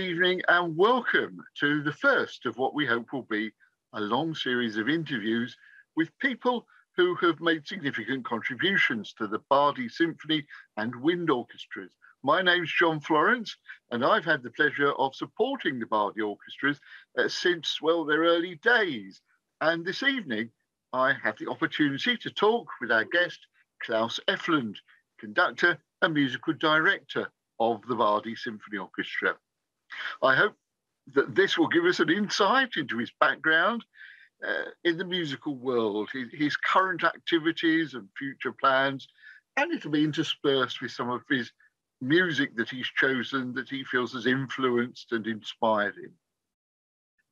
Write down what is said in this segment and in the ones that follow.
evening and welcome to the first of what we hope will be a long series of interviews with people who have made significant contributions to the Bardi Symphony and Wind Orchestras. My name's John Florence, and I've had the pleasure of supporting the Bardi Orchestras uh, since, well, their early days. And this evening, I have the opportunity to talk with our guest, Claus Efland, conductor and musical director of the Bardi Symphony Orchestra. I hope that this will give us an insight into his background uh, in the musical world, his, his, current activities and future plans, and it'll be interspersed with some of his music that he's chosen that he feels has influenced and inspired him.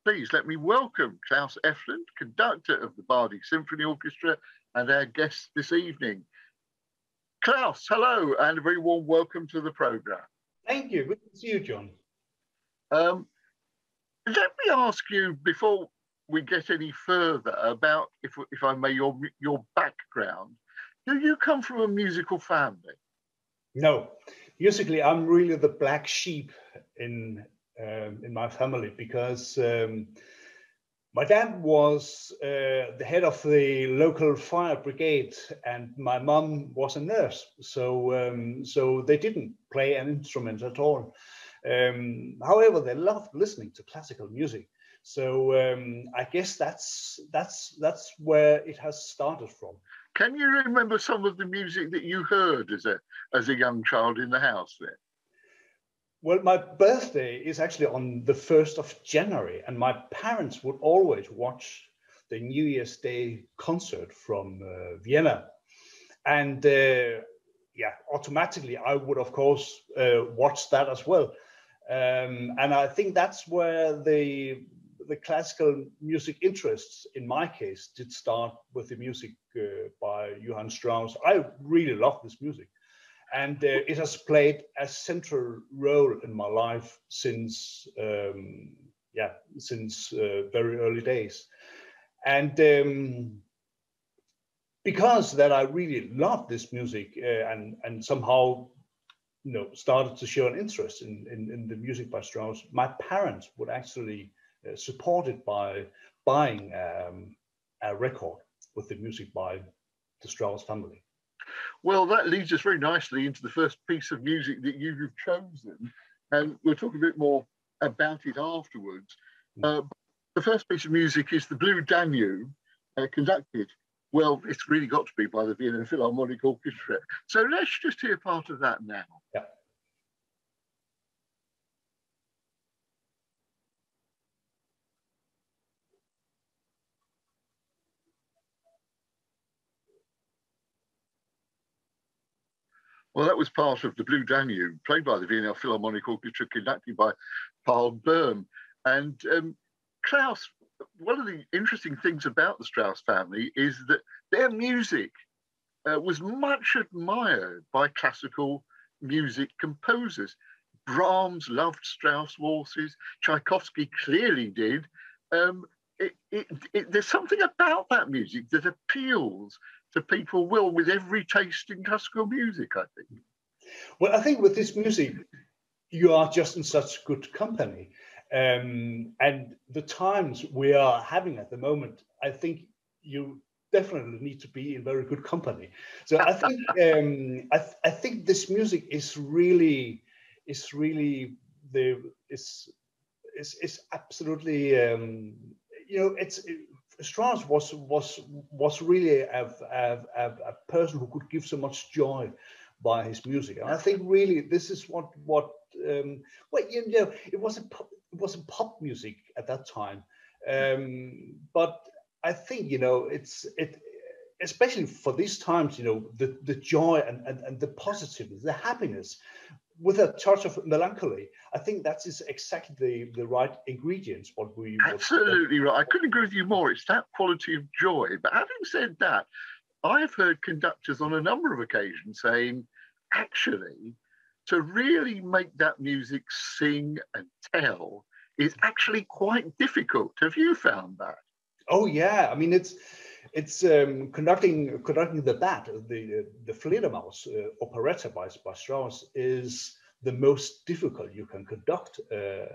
Please let me welcome Claus Efland, conductor of the Bardi Symphony Orchestra, and our guest this evening. Claus, hello, and a very warm welcome to the program. Thank you. Good to see you, John. Um, let me ask you before we get any further about, if, if I may, your your background. Do you come from a musical family? No, musically, I'm really the black sheep in um, in my family because um, my dad was uh, the head of the local fire brigade, and my mom was a nurse. So, um, so they didn't play an instrument at all. Um, however, they loved listening to classical music. So um, I guess that's that's that's where it has started from. Can you remember some of the music that you heard as a as a young child in the house there? Well, my birthday is actually on the 1st of January, and my parents would always watch the New Year's Day concert from uh, Vienna. And uh, yeah, automatically, I would, of course, uh, watch that as well. Um, and I think that's where the the classical music interests, in my case, did start with the music uh, by Johann Strauss. I really love this music and uh, it has played a central role in my life since um, yeah since uh, very early days and um, because that i really love this music uh, and and somehow you know started to show an interest in, in, in the music by strauss my parents would actually uh, support it by buying um, a record with the music by the strauss family well, that leads us very nicely into the first piece of music that you've chosen, and we'll talk a bit more about it afterwards. Hmm. Uh, the first piece of music is the Blue Danube, uh, conducted. Well, it's really got to be by the Vienna Philharmonic Orchestra. So let's just hear part of that now. Yeah. Well, that was part of the Blue Danube, played by the Vienna Philharmonic Orchestra, conducted by Paul Böhm. And um, Claus, one of the interesting things about the Strauss family is that their music uh, was much admired by classical music composers. Brahms loved Strauss waltzes, Tchaikovsky clearly did. Um, it, it, it, there's something about that music that appeals to people will with every taste in classical music, I think. Well, I think with this music, you are just in such good company. Um, and the times we are having at the moment, I think you definitely need to be in very good company. So I think um, I, th- I think this music is really is really the is is, is absolutely um, you know it's it, Strauss was was was really a, a, a, a, person who could give so much joy by his music, and I think really this is what what um, well you know it was a it was pop music at that time, um, but I think you know it's it especially for these times you know the the joy and and, and the positivity the happiness with a touch of melancholy. I think that is exactly the, the right ingredients. What we absolutely right. I couldn't agree with you more. It's that quality of joy. But having said that, I've heard conductors on a number of occasions saying, actually, to really make that music sing and tell is actually quite difficult. Have you found that? Oh yeah. I mean, it's it's um, conducting conducting the bat, the the Fledermaus uh, operetta by, by Strauss is the most difficult you can conduct uh,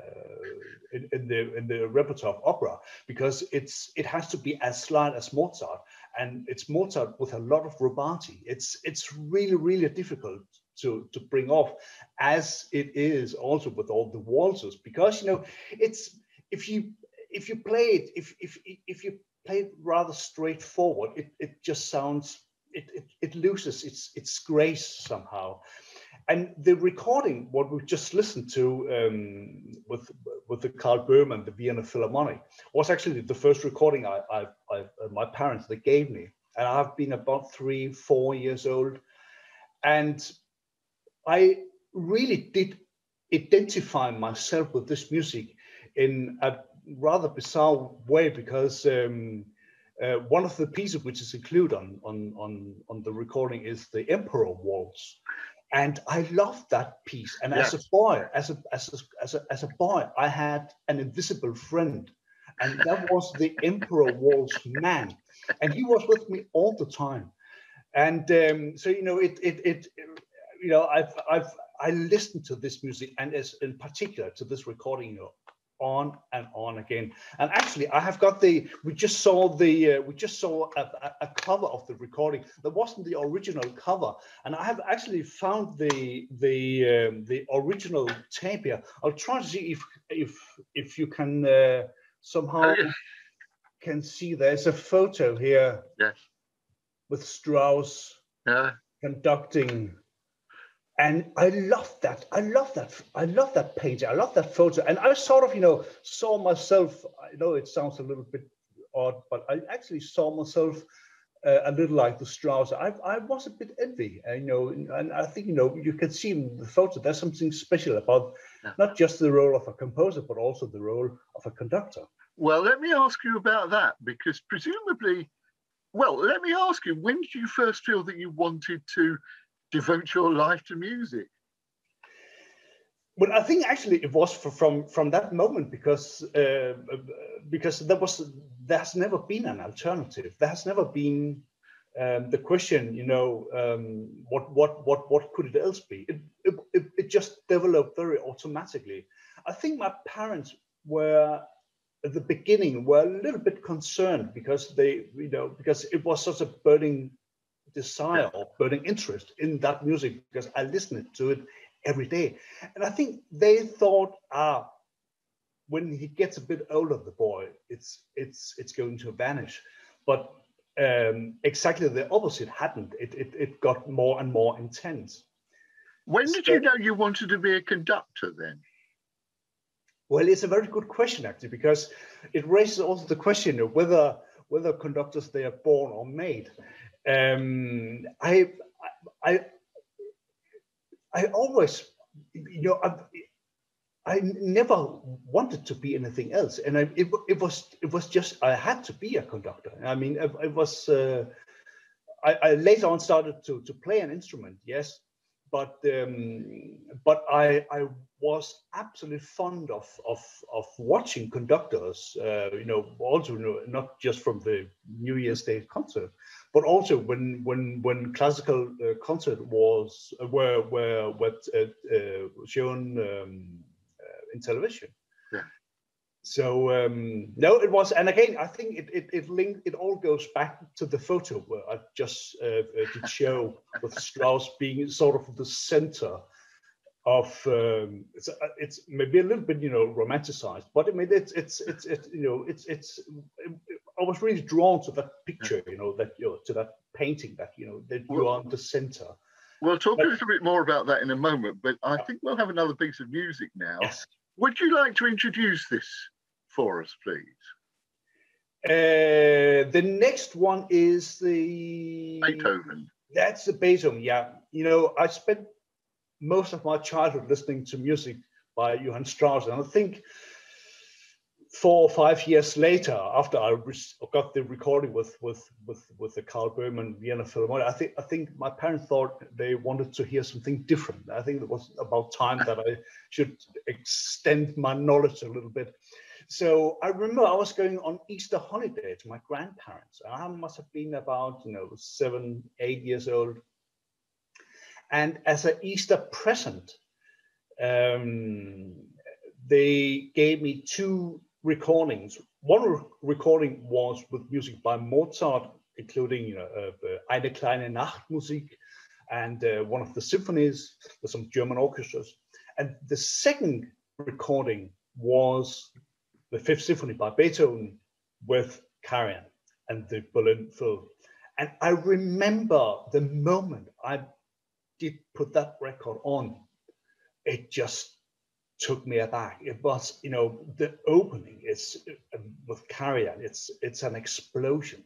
in, in, the in the repertoire of opera because it's it has to be as slight as Mozart, and it's Mozart with a lot of rubati. It's it's really really difficult to to bring off, as it is also with all the waltzes. Because you know it's if you if you play it if if if you play it rather straightforward, it it just sounds it, it, it loses its its grace somehow. And the recording, what we just listened to um, with with the Carl Berman the Vienna Philharmonic, was actually the first recording I, I, I, uh, my parents they gave me, and I've been about three, four years old, and I really did identify myself with this music in a rather bizarre way because. Um, uh, one of the pieces which is included on, on, on, on the recording is the Emperor Waltz and I loved that piece. And yeah. as a boy, as a, as a as a as a boy, I had an invisible friend, and that was the Emperor Waltz man, and he was with me all the time. And um, so you know, it it it you know, I've I've I listened to this music, and as in particular to this recording, you know, on and on again. And actually, I have got the. We just saw the. Uh, we just saw a, a, cover of the recording. That wasn't the original cover, and I have actually found the the um, the original tape here. I'll try to see if if if you can uh, somehow can see. There's a photo here. Yes. With Strauss. Yeah. Conducting and I love that. I love that. I love that painting. I love that photo. And I sort of, you know, saw myself. I know it sounds a little bit odd, but I actually saw myself uh, a little like the Strauss. I, I was a bit envy, and, you know, and I think you know you can see in the photo there's something special about not just the role of a composer, but also the role of a conductor. Well, let me ask you about that because presumably, well, let me ask you, when did you first feel that you wanted to devote your life to music? Well, I think actually it was from from that moment because uh, because there was there has never been an alternative. There has never been um, the question, you know, um, what what what what could it else be? It, it it just developed very automatically. I think my parents were at the beginning were a little bit concerned because they you know because it was such a burning desire or burning interest in that music because I listened to it every day. And I think they thought, ah, when he gets a bit older, the boy, it's it's it's going to vanish. But um, exactly the opposite happened. It, it it got more and more intense. When did so, you know you wanted to be a conductor then? Well, it's a very good question actually, because it raises also the question of whether whether conductors they are born or made. Um, I, I, I always, you know, I, I never wanted to be anything else, and I, it, it was it was just I had to be a conductor. I mean, it, it was. Uh, I, I, later on started to to play an instrument, yes, but um, but I I was absolutely fond of of of watching conductors. Uh, you know, also not just from the New Year's Day concert, but also when when when classical uh, concert was uh, were were were uh, uh, shown um, uh, in television. So um, no, it was, and again, I think it it it linked. It all goes back to the photo where I just uh, did show with Strauss being sort of the center of um, it's, it's maybe a little bit you know romanticized, but I mean it's it's it's, it's you know it's it's I was really drawn to that picture, you know, that you know, to that painting that you know that you are the center. We'll talk but, a little bit more about that in a moment, but I think we'll have another piece of music now. Yes. Would you like to introduce this for us, please? Uh, the next one is the Beethoven. That's the Beethoven, yeah. You know, I spent most of my childhood listening to music by Johann Strauss, and I think four or five years later, after I got the recording with with with with the Karl Böhm Vienna Philharmonic, I think I think my parents thought they wanted to hear something different. I think it was about time that I should extend my knowledge a little bit. So I remember I was going on Easter holiday to my grandparents. I must have been about you know seven, eight years old. And as an Easter present, um, they gave me two recordings. One re- recording was with music by Mozart, including you know, uh, Eine kleine Nachtmusik and uh, one of the symphonies with some German orchestras. And the second recording was the Fifth Symphony by Beethoven with Karajan and the Berlin Phil. And I remember the moment I did put that record on, it just took me aback. It was, you know, the opening is uh, with Karajan, it's it's an explosion.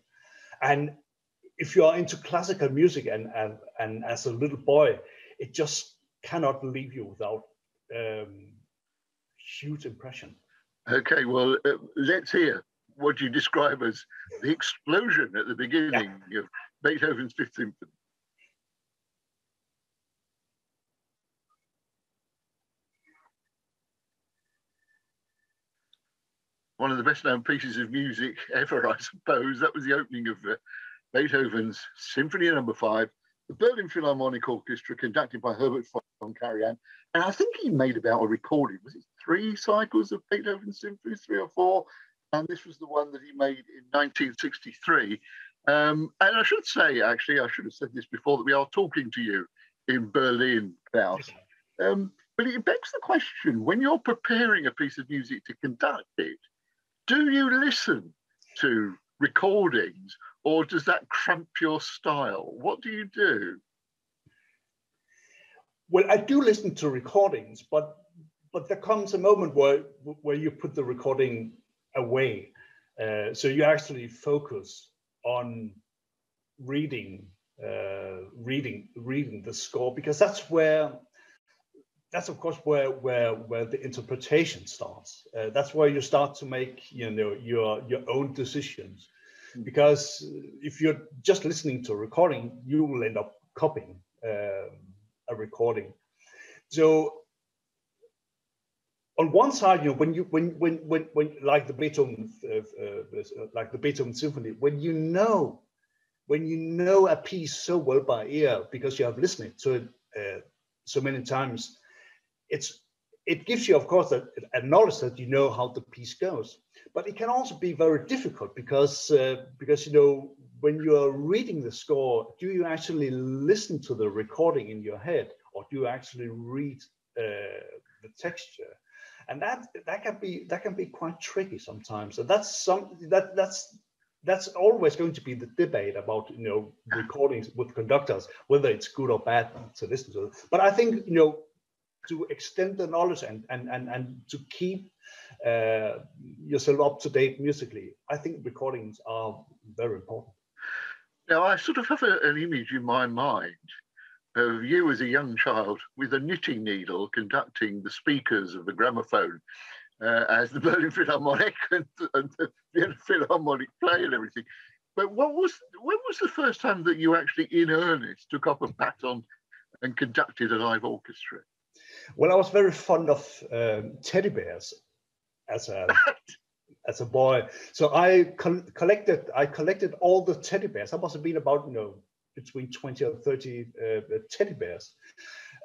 And if you are into classical music and and, and as a little boy, it just cannot leave you without um, huge impression. Okay, well, uh, let's hear what you describe as the explosion at the beginning yeah. of Beethoven's Fifth Symphony. One of the best known pieces of music ever, I suppose. That was the opening of uh, Beethoven's Symphony Number no. Five, the Berlin Philharmonic Orchestra, conducted by Herbert von Karajan. And I think he made about a recording. Was it three cycles of Beethoven's symphonies, three or four? and this was the one that he made in 1963. Um, and I should say, actually, I should have said this before that we are talking to you in Berlin, Claus. Um, but it begs the question when you're preparing a piece of music to conduct it, do you listen to recordings or does that cramp your style? What do you do? Well, I do listen to recordings, but but there comes a moment where where you put the recording away. Uh, so you actually focus on reading, uh, reading, reading the score because that's where, that's of course where where where the interpretation starts. Uh, that's where you start to make you know your your own decisions. Hmm. Because if you're just listening to a recording, you will end up copying um, a recording. So on one side, you know, when you when when when when like the Beethoven uh, uh, like the Beethoven symphony, when you know when you know a piece so well by ear because you have listened to it uh, so many times, it's it gives you, of course, a, a, knowledge that you know how the piece goes. But it can also be very difficult because uh, because you know when you are reading the score, do you actually listen to the recording in your head, or do you actually read uh, the texture? and that that can be that can be quite tricky sometimes and that's some that that's that's always going to be the debate about you know recordings with conductors whether it's good or bad to listen to but i think you know to extend the knowledge and and and, and to keep uh, yourself up to date musically i think recordings are very important now i sort of have a, an image in my mind of you as a young child with a knitting needle conducting the speakers of the gramophone uh, as the Berlin Philharmonic and, and the Vienna Philharmonic play and everything. But what was when was the first time that you actually, in earnest, took up a baton and conducted a live orchestra? Well, I was very fond of um, teddy bears as a as a boy. So I co- collected I collected all the teddy bears. I must have been about you know between 20 or 30 uh, teddy bears,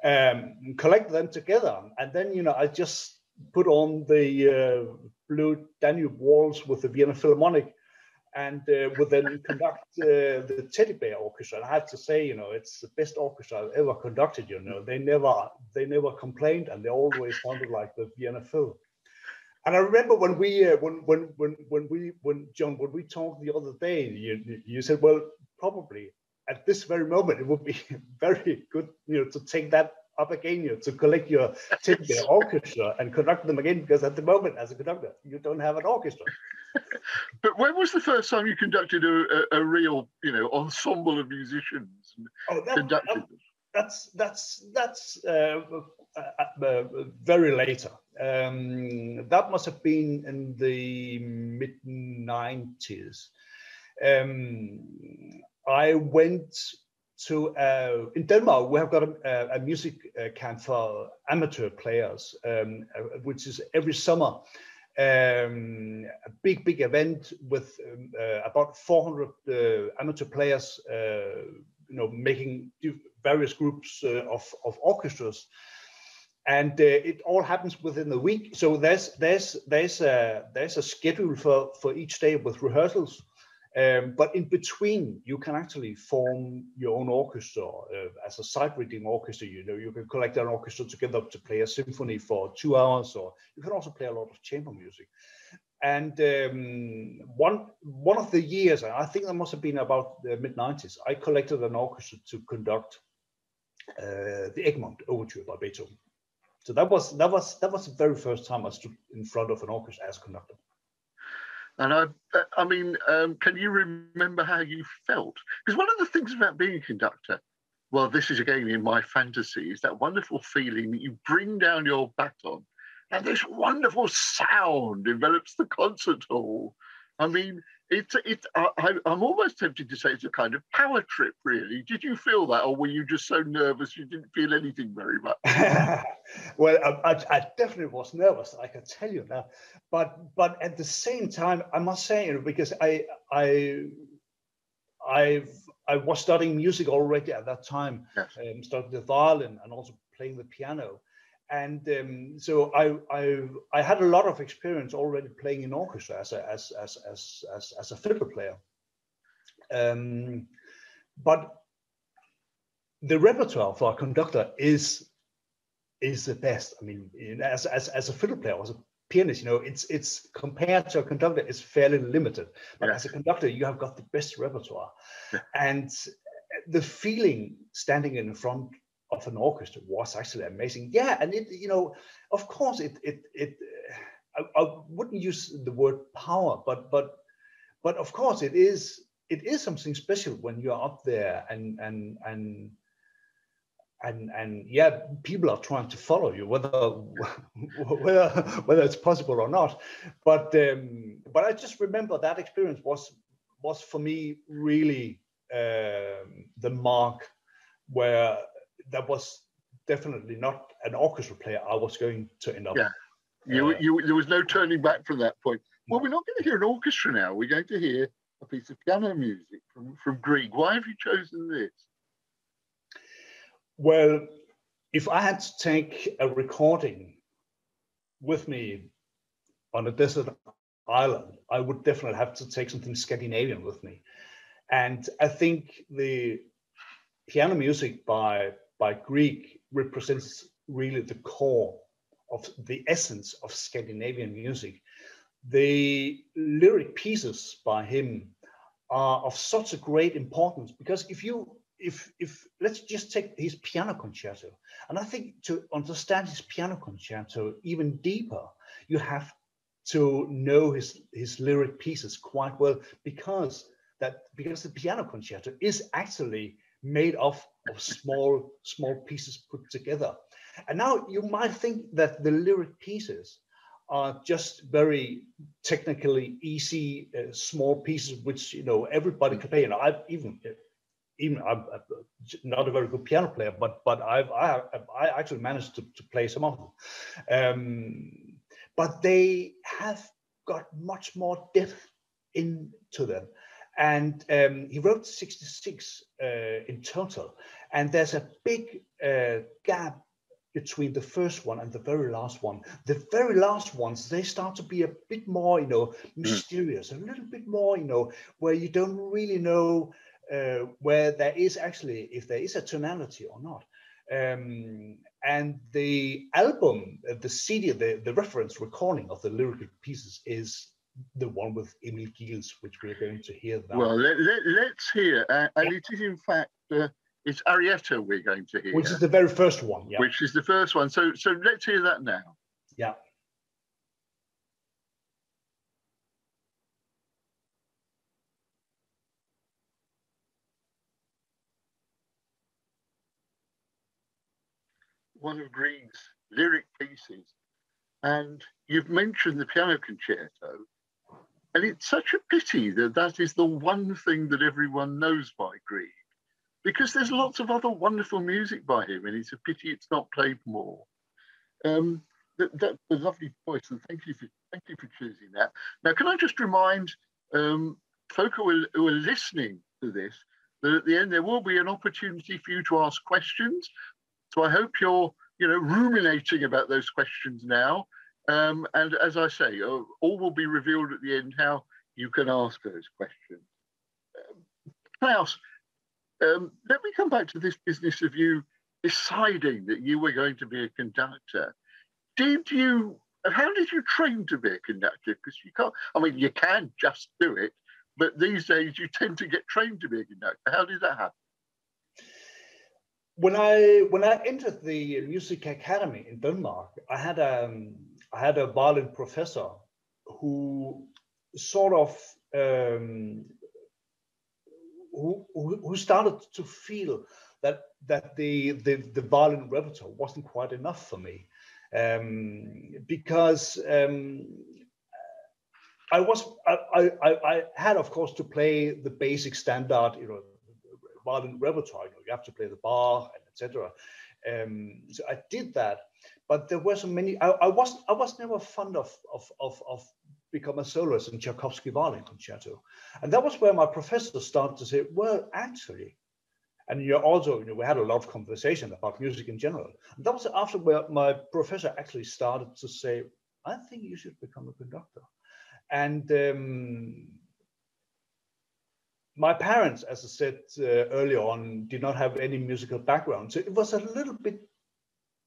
um, collect them together. And then, you know, I just put on the uh, blue Danube walls with the Vienna Philharmonic and uh, would then conduct uh, the teddy bear orchestra. And I have to say, you know, it's the best orchestra I've ever conducted. You know, they never they never complained, and they always sounded like the Vienna Phil. And I remember when we uh, when when when when we when John when we talked the other day, you you said, well, probably at this very moment, it would be very good, you know, to take that up again, you know, to collect your tip orchestra and conduct them again, because at the moment, as a conductor, you don't have an orchestra. But when was the first time you conducted a, a, a real, you know, ensemble of musicians? Oh, that, that, that's that's that's uh, uh, uh, very later. Um, that must have been in the mid 90s. Um, I went to uh, in Denmark. We have got a, a music uh, camp for amateur players, um, uh, which is every summer. Um, a big, big event with um, uh, about 400 uh, amateur players, uh, you know, making various groups of, of orchestras. and uh, it all happens within the week. So there's there's there's a there's a schedule for for each day with rehearsals, um, but in between you can actually form your own orchestra uh, as a sight reading orchestra. You know you can collect an orchestra together to play a symphony for two hours, or you can also play a lot of chamber music. And um, one one of the years, I think that must have been about the mid '90s, I collected an orchestra to conduct uh, the Egmont Overture by Beethoven. So that was that was that was the very first time I stood in front of an orchestra as conductor. And I, I mean, um, can you remember how you felt? Because one of the things about being a conductor, well, this is again in my fantasy, is that wonderful feeling that you bring down your baton and this wonderful sound envelops the concert hall. I mean, it's it's. I, am almost tempted to say it's a kind of power trip, really. Did you feel that, or were you just so nervous you didn't feel anything very much? well, I, I, definitely was nervous. I can tell you now, but but at the same time, I must say, you know, because I I I I was studying music already at that time, yes. um, studying the violin and also playing the piano and um, so I, I, I had a lot of experience already playing in orchestra as a as as as as, as a fiddle player. Um, but the repertoire for a conductor is is the best. I mean, as as as a fiddle player, as a pianist, you know, it's it's compared to a conductor, it's fairly limited. But yeah. as a conductor, you have got the best repertoire, yeah. and the feeling standing in front of an orchestra was actually amazing. Yeah, and it you know, of course, it it it. I, I wouldn't use the word power, but but but of course, it is it is something special when you're up there and and and and and yeah, people are trying to follow you, whether whether whether it's possible or not. But um, but I just remember that experience was was for me really um, the mark where that was definitely not an orchestra player I was going to end up. Yeah, you, uh, you, there was no turning back from that point. Well, we're not going to hear an orchestra now. We're going to hear a piece of piano music from, from Grieg. Why have you chosen this? Well, if I had to take a recording with me on a desert island, I would definitely have to take something Scandinavian with me. And I think the piano music by by Grieg represents really the core of the essence of Scandinavian music. The lyric pieces by him are of such a great importance because if you if if let's just take his piano concerto and i think to understand his piano concerto even deeper you have to know his his lyric pieces quite well because that because the piano concerto is actually made of, of small, small pieces put together. And now you might think that the lyric pieces are just very technically easy, uh, small pieces, which, you know, everybody can play. And I've even, even I'm not a very good piano player, but but I've I, I actually managed to, to play some of them. Um, but they have got much more depth into them and um, he wrote 66 uh, in total. And there's a big uh, gap between the first one and the very last one. The very last ones they start to be a bit more you know hmm. mysterious a little bit more you know where you don't really know uh, where there is actually if there is a tonality or not. Um, and the album uh, the cd the, the reference recording of the lyrical pieces is the one with Emil Gilels, which we're going to hear. That. Well, let, let, us hear, uh, and yeah. it is in fact uh, it's Arietta we're going to hear, which is the very first one. Yeah, which is the first one. So, so let's hear that now. Yeah. One of Grieg's lyric pieces. And you've mentioned the piano concerto. And it's such a pity that that is the one thing that everyone knows by Grieg, because there's lots of other wonderful music by him, and it's a pity it's not played more. Um, that, that's a lovely voice, and thank you for thank you for choosing that. Now, can I just remind um, folk who are, who are listening to this that at the end there will be an opportunity for you to ask questions. So I hope you're you know, ruminating about those questions now. Um, and as I say, uh, all will be revealed at the end how you can ask those questions. Um, Claus, um, let me come back to this business of you deciding that you were going to be a conductor. Did you, how did you train to be a conductor? Because you can't, I mean, you can just do it, but these days you tend to get trained to be a conductor. How did that happen? When I when I entered the music academy in Denmark, I had a um, I had a violin professor who sort of um, who, who started to feel that that the the, the violin repertoire wasn't quite enough for me um, because um, I was I, I, I had of course to play the basic standard you know violin repertoire you, know, you have to play the Bach and etc. Um, so I did that, but there were so many. I, I was I was never fond of of of, of become a soloist in Tchaikovsky violin concerto. And that was where my professor started to say, well, actually, and you also, you know, we had a lot of conversation about music in general. And that was after where my professor actually started to say, I think you should become a conductor. And um, my parents, as I said uh, earlier on, did not have any musical background. So it was a little bit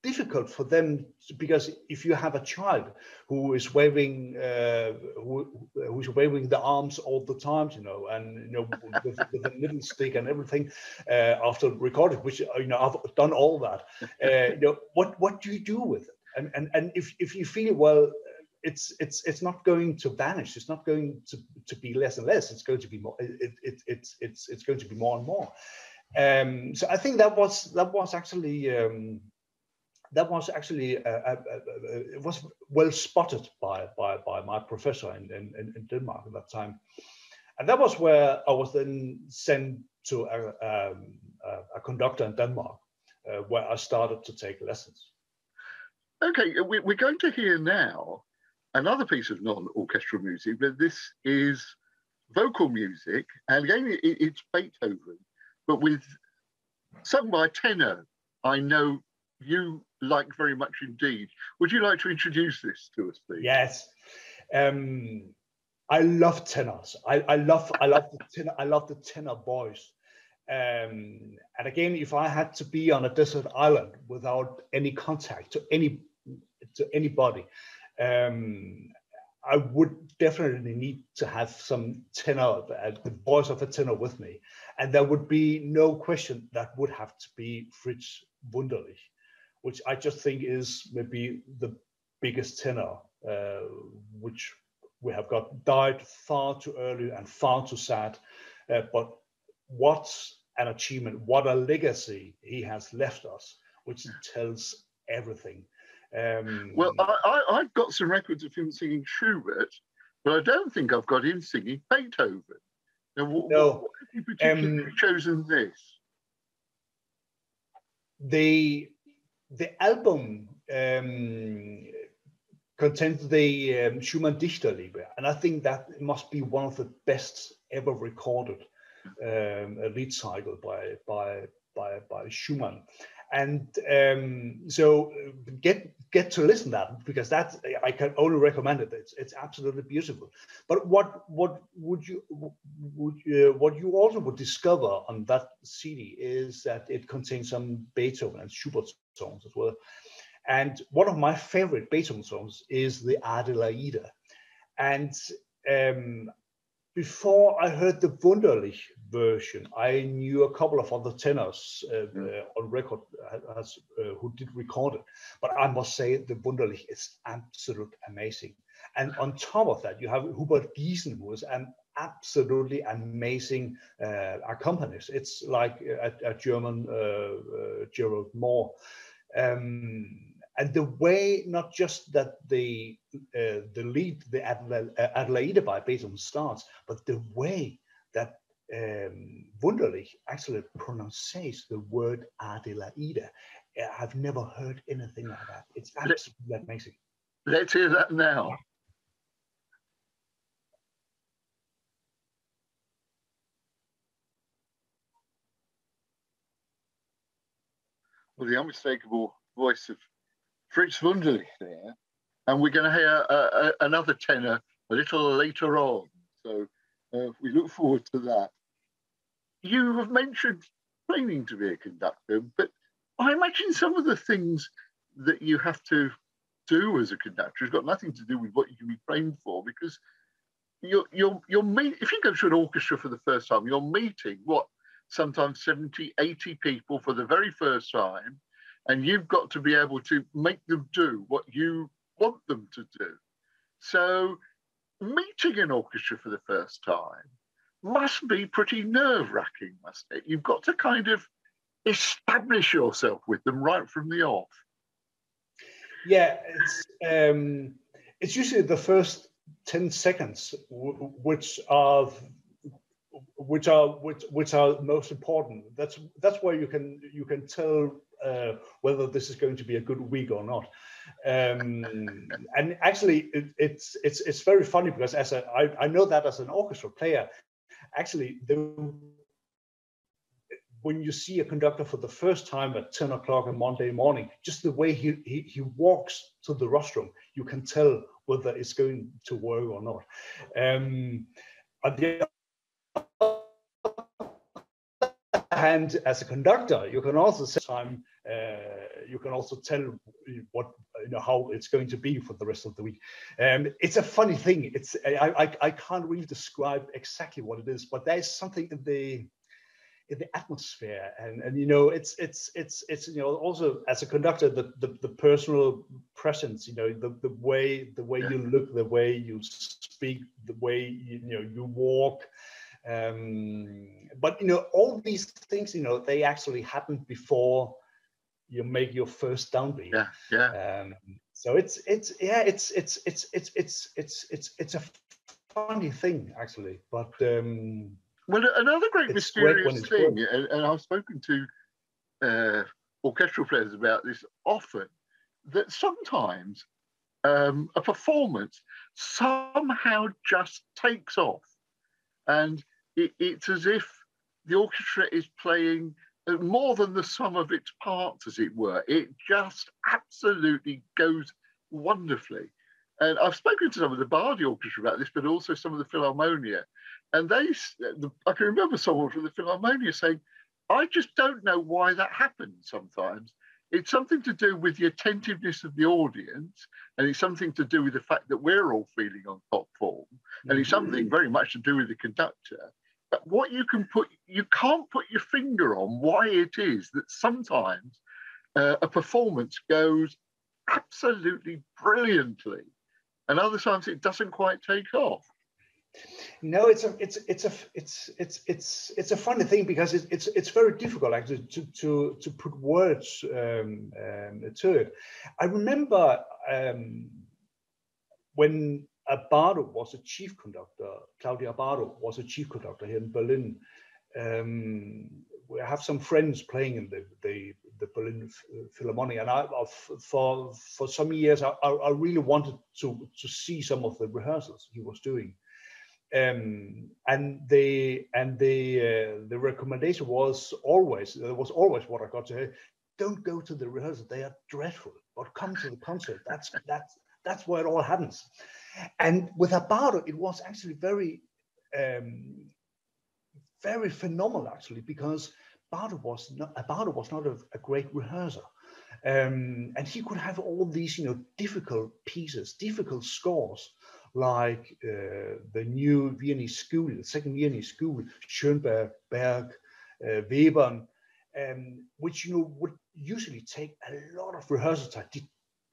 difficult for them because if you have a child who is waving uh, who, who's waving the arms all the time you know and you know with, with the middle stick and everything uh, after recording which you know i've done all that uh, you know what what do you do with it and and, and if, if you feel well it's it's it's not going to vanish. It's not going to, to be less and less. It's going to be more it, it, it's it's it's going to be more and more. Um, so i think that was that was actually um, that was actually uh, uh, uh, uh, it was well spotted by by, by my professor in, in, in, Denmark at that time, and that was where I was then sent to a, um, a conductor in Denmark, uh, where I started to take lessons. Okay, we're going to hear now another piece of non-orchestral music, but this is vocal music, and again it's Beethoven, but with sung by a tenor. I know you like very much indeed. Would you like to introduce this to us, please? Yes. Um, I love tenors. I, I love I love the tenor. I love the tenor voice. Um, and again, if I had to be on a desert island without any contact to any to anybody, um, I would definitely need to have some tenor, uh, the voice of a tenor with me, and there would be no question that would have to be Fritz Wunderlich which I just think is maybe the biggest tenor, uh, which we have got died far too early and far too sad. Uh, but what an achievement, what a legacy he has left us, which tells everything. Um, well, I, have got some records of him singing Schubert, but I don't think I've got him singing Beethoven. Now, what, no, what have you particularly um, chosen this? The the album um, contains the um, Schumann Dichterliebe, and I think that must be one of the best ever recorded um, Lied cycle by by by by Schumann. And um, so get get to listen to that because that I can only recommend it. It's it's absolutely beautiful. But what what would you would uh, what you also would discover on that CD is that it contains some Beethoven and Schubert songs as well. And one of my favorite Beethoven songs is the Adelaida, And um, before I heard the Wunderlich version, I knew a couple of other tenors uh, mm. uh, on record uh, as, uh, who did record it. But I must say the Wunderlich is absolutely amazing. And on top of that, you have Hubert Giesen, who is an absolutely amazing uh, accompanist. It's like a, a German uh, Gerald Moore. Um, and the way not just that the uh, the Lied the Adelaide by Beethoven starts, but the way that um, Wunderlich actually pronounces the word Adelaide. I've never heard anything like that. It's absolutely Let, amazing. Let's hear that now. Well, the unmistakable voice of Fritz Wunderlich there, and we're going to hear uh, another tenor a little later on. So uh, we look forward to that. You have mentioned training to be a conductor, but I imagine some of the things that you have to do as a conductor has got nothing to do with what you can be trained for because you're you're you're meet, if you go to an orchestra for the first time you're meeting what sometimes 70 80 people for the very first time and you've got to be able to make them do what you want them to do. So meeting an orchestra for the first time must be pretty nerve wracking must it? You've got to kind of establish yourself with them right from the off. Yeah, it's um, it's usually the first ten seconds which are which are which which are most important. That's that's where you can you can tell uh, whether this is going to be a good week or not. Um, and actually, it, it's it's it's very funny because as a I, I know that as an orchestra player, actually the when you see a conductor for the first time at 10 o'clock on Monday morning, just the way he, he, he walks to the rostrum, you can tell whether it's going to work or not. Um, on the hand, as a conductor, you can also time uh, you can also tell what you know how it's going to be for the rest of the week. Um, it's a funny thing. It's I, I I can't really describe exactly what it is, but there is something in the in the atmosphere and and you know it's it's it's it's you know also as a conductor the the, the personal presence you know the, the way the way you look the way you speak the way you, you know you walk um but you know all these things you know they actually happen before you make your first downbeat yeah yeah. Um, so it's it's yeah it's it's it's it's it's it's it's it's a funny thing actually. But um well, another great mysterious thing, and, and, I've spoken to uh, orchestral players about this often, that sometimes um, a performance somehow just takes off. And it, it's as if the orchestra is playing uh, more than the sum of its parts, as it were. It just absolutely goes wonderfully. And I've spoken to some of the Bardi Orchestra about this, but also some of the Philharmonia. And they, I can remember someone from the Philharmonia saying, I just don't know why that happens sometimes. It's something to do with the attentiveness of the audience, and it's something to do with the fact that we're all feeling on top form, and it's something mm-hmm. very much to do with the conductor. What you can put, you can't put your finger on why it is that sometimes uh, a performance goes absolutely brilliantly, and other times it doesn't quite take off. No, it's a it's it's a it's it's it's it's a funny thing because it's it's it's very difficult actually to to to put words um, um, to it. I remember um, when Abbado was a chief conductor, Claudio Abbado was a chief conductor here in Berlin. Um, we have some friends playing in the the, the Berlin Philharmonic, and I, for for some years I, I really wanted to to see some of the rehearsals he was doing um, and the and the uh, the recommendation was always there was always what I got to hear. Don't go to the rehearsal; they are dreadful. But come to the concert. That's that's that's where it all happens. And with Abbado, it was actually very um, very phenomenal actually because Abbado was not was not a, a great rehearser. Um, and he could have all these, you know, difficult pieces, difficult scores, like uh, the new Viennese school, the second Viennese school, Schoenberg, Berg, uh, Webern, um, which you know would usually take a lot of rehearsal time,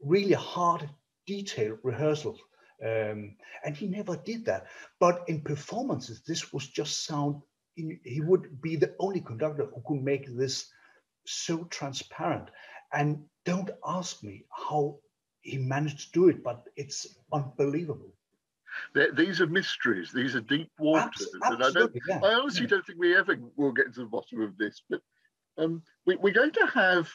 really hard, detailed rehearsals. Um, and he never did that. But in performances, this was just sound. He would be the only conductor who could make this so transparent. And don't ask me how he managed to do it, but it's unbelievable. They're, these are mysteries. These are deep waters, and I don't. Yeah. I honestly yeah. don't think we ever will get to the bottom of this. But um, we, are going to have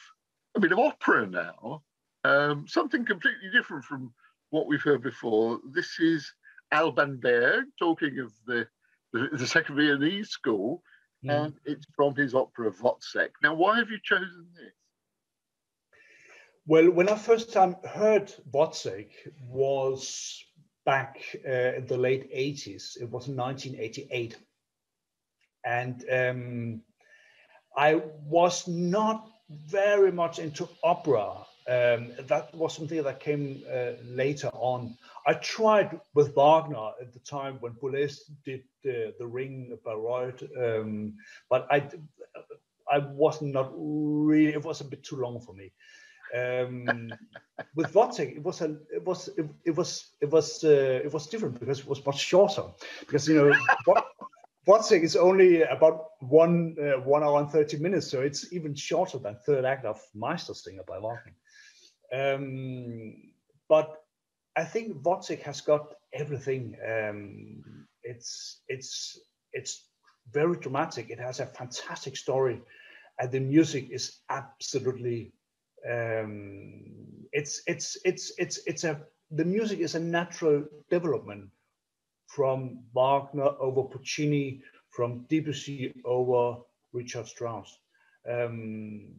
a bit of opera now, um, something completely different from what we've heard before. This is Alban Berg talking of the the, the Second Viennese School, mm. and it's from his opera Wozzeck. Now, why have you chosen this? Well, when I first time heard Wozzeck was back uh, in the late 80s. It was 1988. And um, I was not very much into opera. Um, that was something that came uh, later on. I tried with Wagner at the time when Boulez did uh, The Ring of Bayreuth, um, but I, I was not really, it was a bit too long for me. Um, with Wozzeck, it was a, it was, it, it was, it was, uh, it was different because it was much shorter. Because you know, Wozzeck is only about one, uh, one hour and thirty minutes, so it's even shorter than third act of Meistersinger by Wagner. Um, but I think Wozzeck has got everything. Um, it's, it's, it's very dramatic. It has a fantastic story, and the music is absolutely um, it's it's it's it's it's a the music is a natural development from Wagner over Puccini, from Debussy over Richard Strauss, um,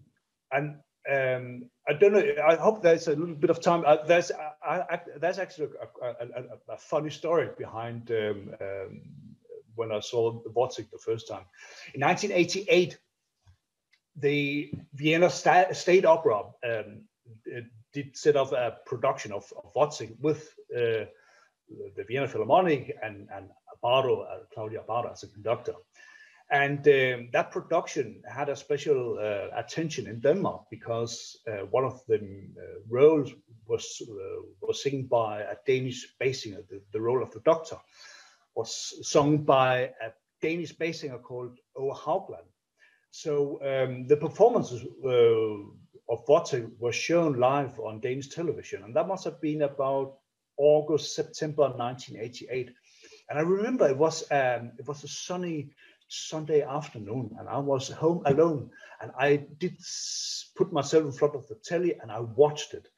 and um, I don't know. I hope there's a little bit of time. Uh, there's I, I, there's actually a, a, a, a, funny story behind um, um, when I saw the the first time in 1988 the Vienna Sta State Opera um, did set up a production of, Wozzeck with uh, the Vienna Philharmonic and, and Abbado, uh, Claudio Abbado as a conductor. And um, that production had a special uh, attention in Denmark because uh, one of the uh, roles was uh, was sung by a Danish bass singer. The, the, role of the doctor was sung by a Danish bass singer called Åge Haugland. So um, the performances uh, of Wozzeck were shown live on Danish television, and that must have been about August, September 1988. And I remember it was um, it was a sunny Sunday afternoon, and I was home alone, and I did put myself in front of the telly and I watched it,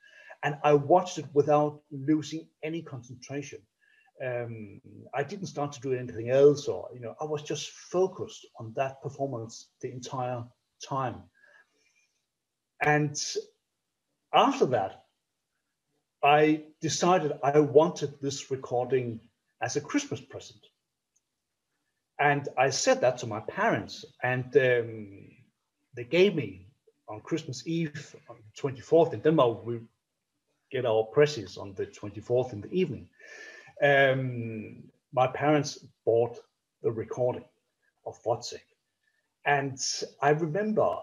and I watched it without losing any concentration um, I didn't start to do anything else, or you know, I was just focused on that performance the entire time. And after that, I decided I wanted this recording as a Christmas present. And I said that to my parents, and um, they gave me on Christmas Eve, on the 24th in Denmark, we get our presses on the 24th in the evening um, my parents bought the recording of Wozzeck. And I remember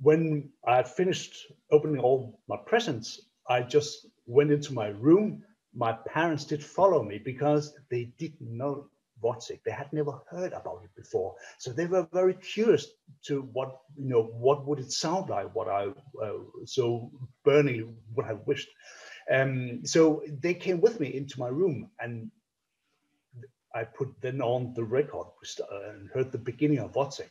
when I had finished opening all my presents, I just went into my room. My parents did follow me because they didn't know Wozzeck. They had never heard about it before. So they were very curious to what, you know, what would it sound like, what I uh, so burningly would have wished. Um, so they came with me into my room and I put then on the record and heard the beginning of Wozzeck.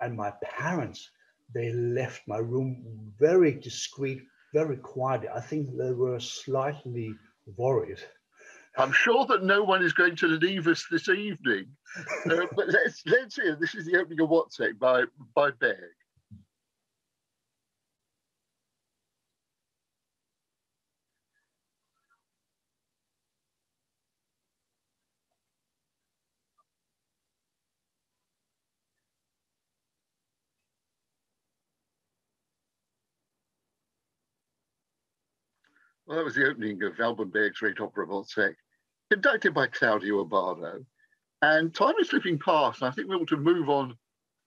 And my parents, they left my room very discreet, very quiet. I think they were slightly worried. I'm sure that no one is going to leave us this evening. Uh, but let's let's hear. This is the opening of Wozzeck by by Berg. Well, that was the opening of Alban Berg's Great Opera Wozzeck, conducted by Claudio Abbado. And time is slipping past, I think we ought to move on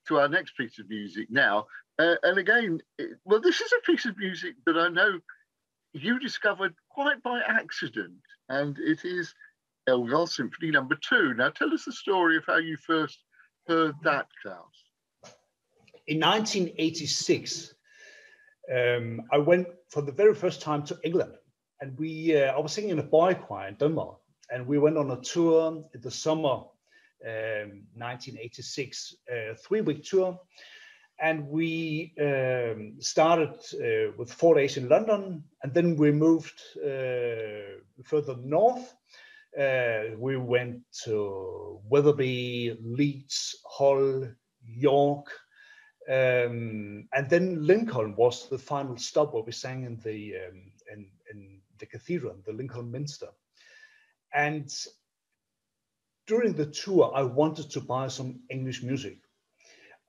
to our next piece of music now. Uh, and again, it, well, this is a piece of music that I know you discovered quite by accident, and it is Elgar Symphony Number Two. Now, tell us the story of how you first heard that, Claus. In 1986, um, I went for the very first time to England and we uh, I was singing in a boy choir in Denmark, and we went on a tour in the summer um, 1986, a three-week tour, and we um, started uh, with four days in London, and then we moved uh, further north. Uh, we went to Wetherby, Leeds, Hull, York, Um, and then Lincoln was the final stop where we sang in the um, in, in the cathedral, the Lincoln Minster. And during the tour, I wanted to buy some English music.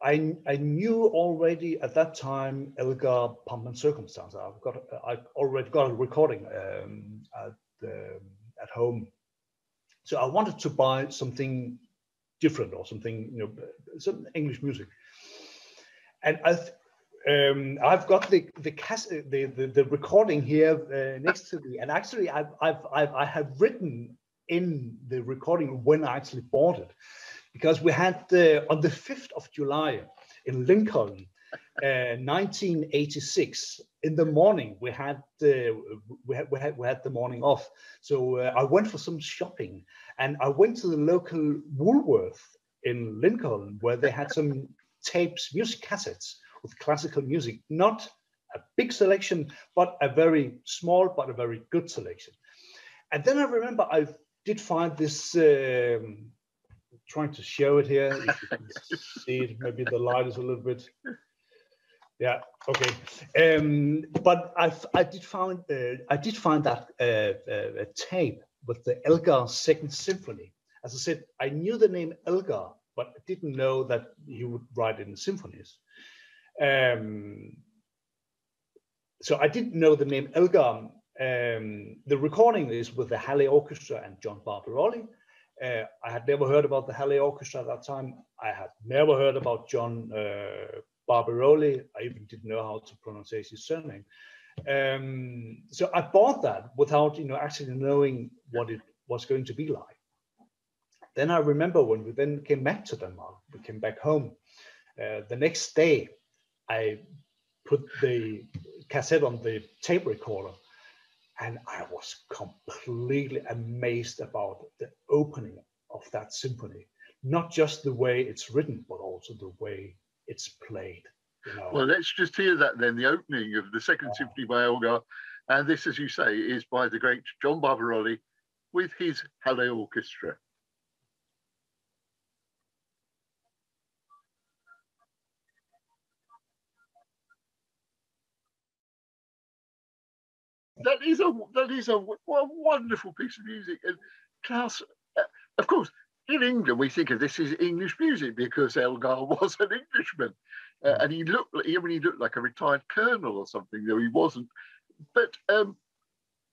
I, I knew already at that time Elgar Pomp and Circumstance. I've got I already got a recording um, at the, at home, so I wanted to buy something different or something you know some English music. And I um, I've got the the, cast, the, the, the recording here uh, next to me, and actually I've, I've, I've I have written in the recording when I actually bought it, because we had the on the fifth of July in Lincoln, uh, 1986. In the morning, we had the we had we had we had the morning off, so uh, I went for some shopping, and I went to the local Woolworth in Lincoln where they had some tapes, music cassettes with classical music. Not a big selection, but a very small, but a very good selection. And then I remember I did find this, um, trying to show it here. If you can see it, maybe the light is a little bit. Yeah. Okay. Um, but I I did find uh, I did find that uh, uh, tape with the Elgar Second Symphony. As I said, I knew the name Elgar, but I didn't know that he would write in symphonies. Um, so I didn't know the name Elgar. Um, the recording is with the Hallé Orchestra and John Barbirolli. Uh, I had never heard about the Hallé Orchestra at that time. I had never heard about John uh, Barbirolli. I even didn't know how to pronounce his surname. Um, so I bought that without, you know, actually knowing what it was going to be like. Then I remember when we then came back to Denmark, we came back home. Uh, the next day, I put the cassette on the tape recorder and I was completely amazed about the opening of that symphony. Not just the way it's written, but also the way it's played. You know? Well, let's just hear that then the opening of the Second yeah. Symphony by Elgar. And this, as you say, is by the great John Barbirolli with his Hallé Orchestra. That is a that is a, a wonderful piece of music. And Claus, uh, of course, in England we think of this as English music because Elgar was an Englishman, uh, mm. and he looked like, he looked like a retired colonel or something, though he wasn't. But um,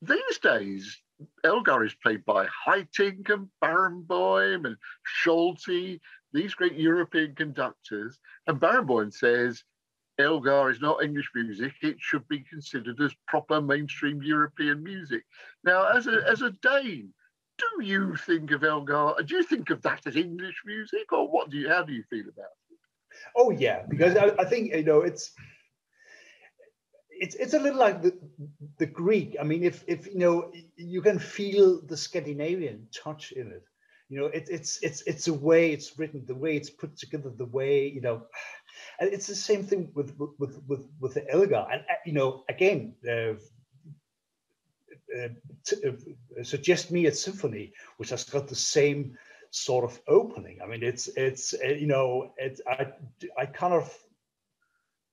these days, Elgar is played by Haitink and Barenboim and Solti, these great European conductors. And Barenboim says Elgar is not English music. It should be considered as proper mainstream European music. Now, as a, as a Dane, do you think of Elgar? Do you think of that as English music, or what do you? How do you feel about it? Oh yeah, because I, I think you know it's it's it's a little like the the Grieg. I mean, if if you know you can feel the Scandinavian touch in it. You know, it, it's it's it's the way it's written, the way it's put together, the way you know and it's the same thing with with with with the Elgar. And uh, you know, again, uh, uh, uh, suggest me a symphony which has got the same sort of opening. I mean, it's it's uh, you know, it's I I kind of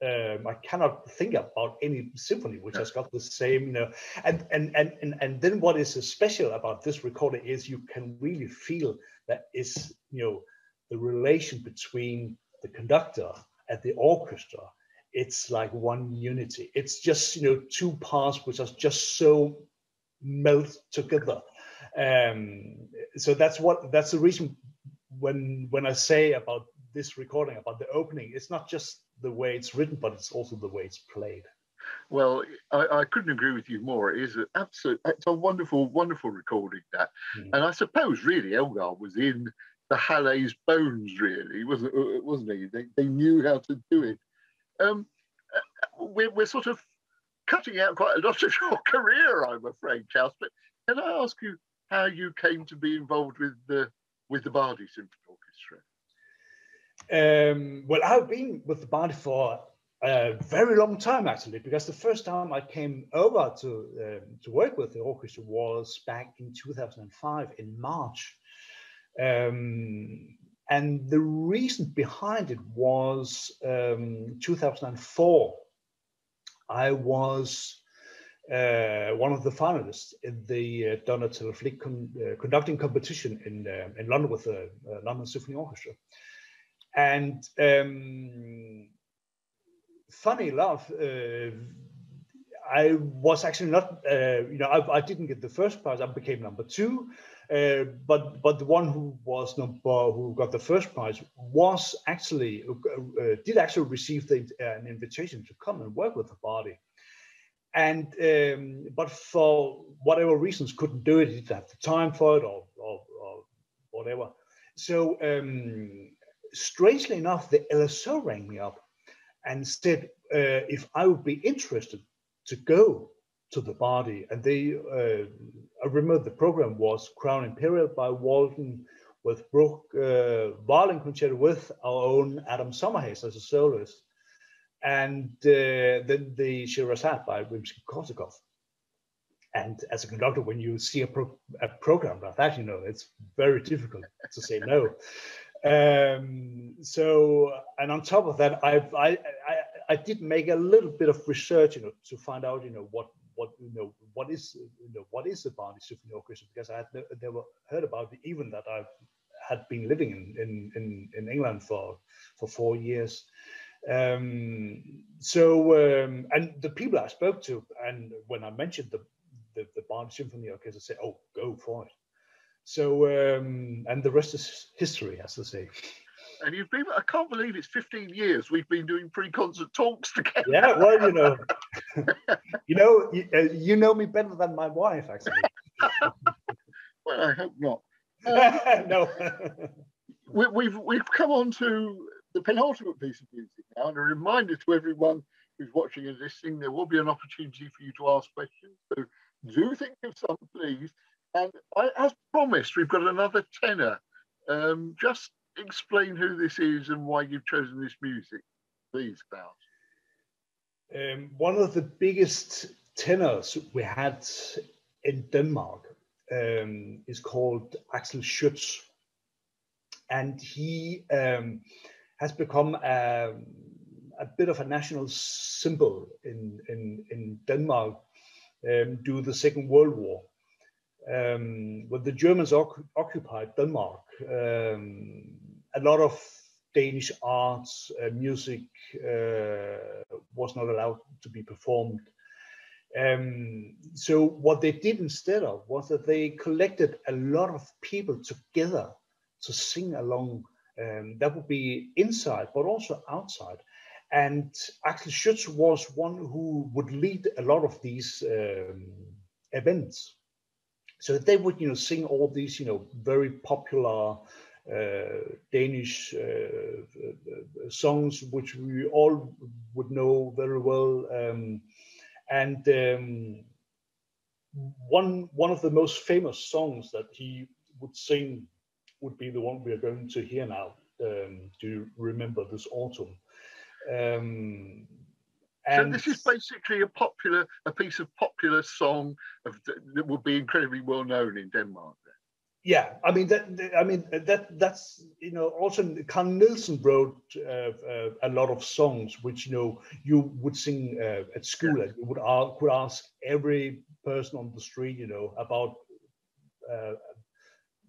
um, I cannot think about any symphony which has got the same, you know, and and and and, and then what is special about this recording is you can really feel that is you know the relation between the conductor at the orchestra, it's like one unity. It's just you know two parts which are just so melt together. Um, so that's what that's the reason when when I say about this recording about the opening, it's not just the way it's written, but it's also the way it's played. Well, I, I, couldn't agree with you more. It is an absolute, it's a wonderful, wonderful recording that. Mm. And I suppose really Elgar was in the Hallé's bones, really, wasn't uh, wasn't he? They, they knew how to do it. Um, uh, we're, we're sort of cutting out quite a lot of your career, I'm afraid, Charles. But can I ask you how you came to be involved with the with the Bardi Symphony Orchestra? Um, well, I've been with the Bardi for a very long time actually, because the first time I came over to um, to work with the orchestra was back in 2005 in March. Um, And the reason behind it was um, 2004. I was uh, one of the finalists in the uh, Donatella Flick con uh, conducting competition in uh, in London with the uh, London Symphony Orchestra. And um, funny enough, uh, I was actually not, you know, I, I, didn't get the first prize. I became number two, but but the one who was number who got the first prize was actually did actually receive the, an invitation to come and work with the Bardi, and um, but for whatever reasons couldn't do it. He didn't have the time for it or, or, or whatever. So um, strangely enough, the LSO rang me up and said uh, if I would be interested to go to the Bardi. And they, uh, I remember the program was Crown Imperial by Walton with Bruch uh, Violin Concerto with our own Adam Summerhayes as a soloist and uh, then the Scheherazade by Rimsky-Korsakov. And as a conductor, when you see a, pro a, program like that, you know, it's very difficult to say no. Um, so, and on top of that, I've, I, I, I did make a little bit of research, you know, to find out, you know, what, what, you know, what is, you know, what is the Symphony Orchestra? Because I had never heard about it, even that I had been living in, in, in, in England for, for four years. Um, so, um, and the people I spoke to, and when I mentioned the the, the Bardi Symphony Orchestra, said, "Oh, go for it." So, um, and the rest is history, as they say. And you've been, I can't believe it's 15 years we've been doing pre concert talks together. Yeah, well, you know, you know, you, uh, you, know me better than my wife, actually. well, I hope not. Uh, no. we, we've, we've come on to the penultimate piece of music now, and a reminder to everyone who's watching and listening, there will be an opportunity for you to ask questions. So do think of some, please. And I, as promised, we've got another tenor. Um, just explain who this is and why you've chosen this music, please, Claus. Um, one of the biggest tenors we had in Denmark um, is called Aksel Schiøtz. And he um, has become a, a bit of a national symbol in, in, in Denmark um, due the Second World War. Um, when the Germans occupied Denmark, um, a lot of Danish arts, uh, music uh, was not allowed to be performed. Um, so what they did instead of was that they collected a lot of people together to sing along um, that would be inside, but also outside. And Aksel Schiøtz was one who would lead a lot of these um, events. So they would, you know, sing all these, you know, very popular Danish uh, uh songs, which we all would know very well. Um, and um, one one of the most famous songs that he would sing would be the one we are going to hear now um, you remember this autumn. Um, and so this is basically a popular, a piece of popular song of, that would be incredibly well known in Denmark. Yeah, I mean that. I mean that. That's you know also Carl Nielsen wrote uh, uh, a lot of songs which you know you would sing uh, at school yeah. and you would ask, could ask every person on the street you know about uh,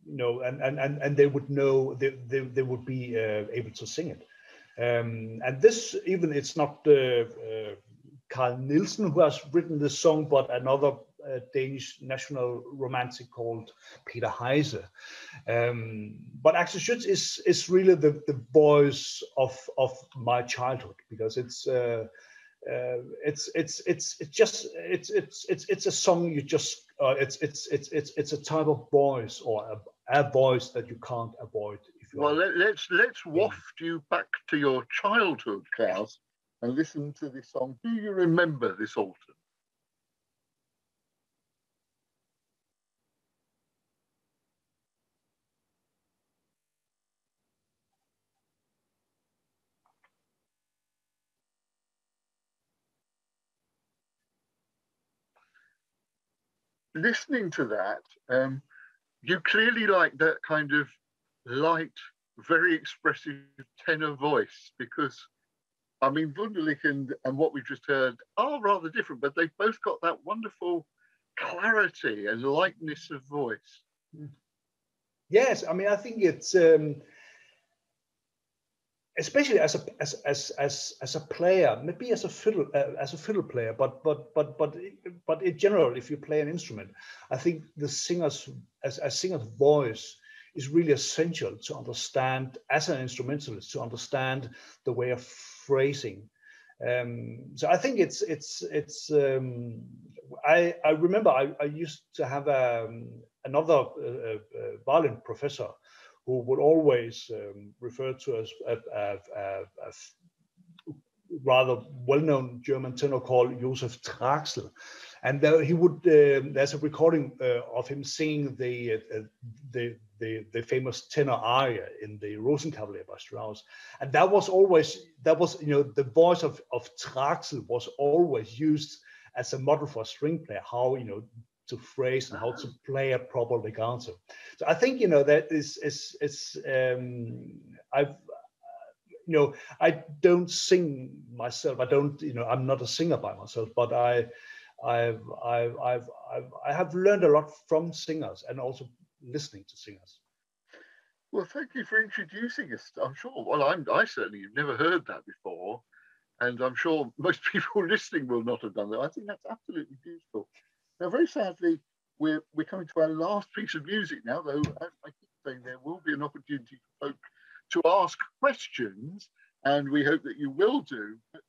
you know, and and and, and they would know they, they, they would be uh, able to sing it. Um, and this even it's not uh, Carl Nielsen who has written this song, but another uh, Danish national romantic called Peter Heise. Um, but Aksel Schiøtz is is really the, the voice of of my childhood because it's uh, uh, it's it's it's it's just it's it's it's it's a song you just uh, it's it's it's it's it's a type of voice or a, a voice that you can't avoid. If you well, let, let's, let's waft you back to your childhood, Claus, and listen to this song. Do you remember this autumn? Listening to that, um, you clearly like that kind of light very expressive tenor voice because I mean Wunderlich and, and what we've just heard are rather different, but they've both got that wonderful clarity and lightness of voice. Yes, I mean I think it's um, especially as a as as as as a player, maybe as a fiddle uh, as a fiddle player, but but but but but in general, if you play an instrument, I think the singer's as a singer's voice is really essential to understand as an instrumentalist to understand the way of phrasing. Um, so I think it's it's it's. Um, I I remember I, I used to have um, another uh, uh, violin professor who would always um, refer to as a, a, a, a rather well-known German tenor called Josef Traxel, and there he would. Uh, there's a recording uh, of him singing the, uh, the the the famous tenor aria in the Rosenkavalier by Strauss, and that was always that was you know the voice of of Traxel was always used as a model for a string player. How you know to phrase and how to play a proper legato. So I think you know that is is is um, I've you know I don't sing myself. I don't you know I'm not a singer by myself, but I I've I've I've, I've I have learned a lot from singers and also listening to singers. Well, thank you for introducing us. I'm sure. Well, I'm I certainly have never heard that before, and I'm sure most people listening will not have done that. I think that's absolutely beautiful. Now, very sadly, we're, we're coming to our last piece of music now, though as I keep saying, there will be an opportunity for folk to ask questions, and we hope that you will do. But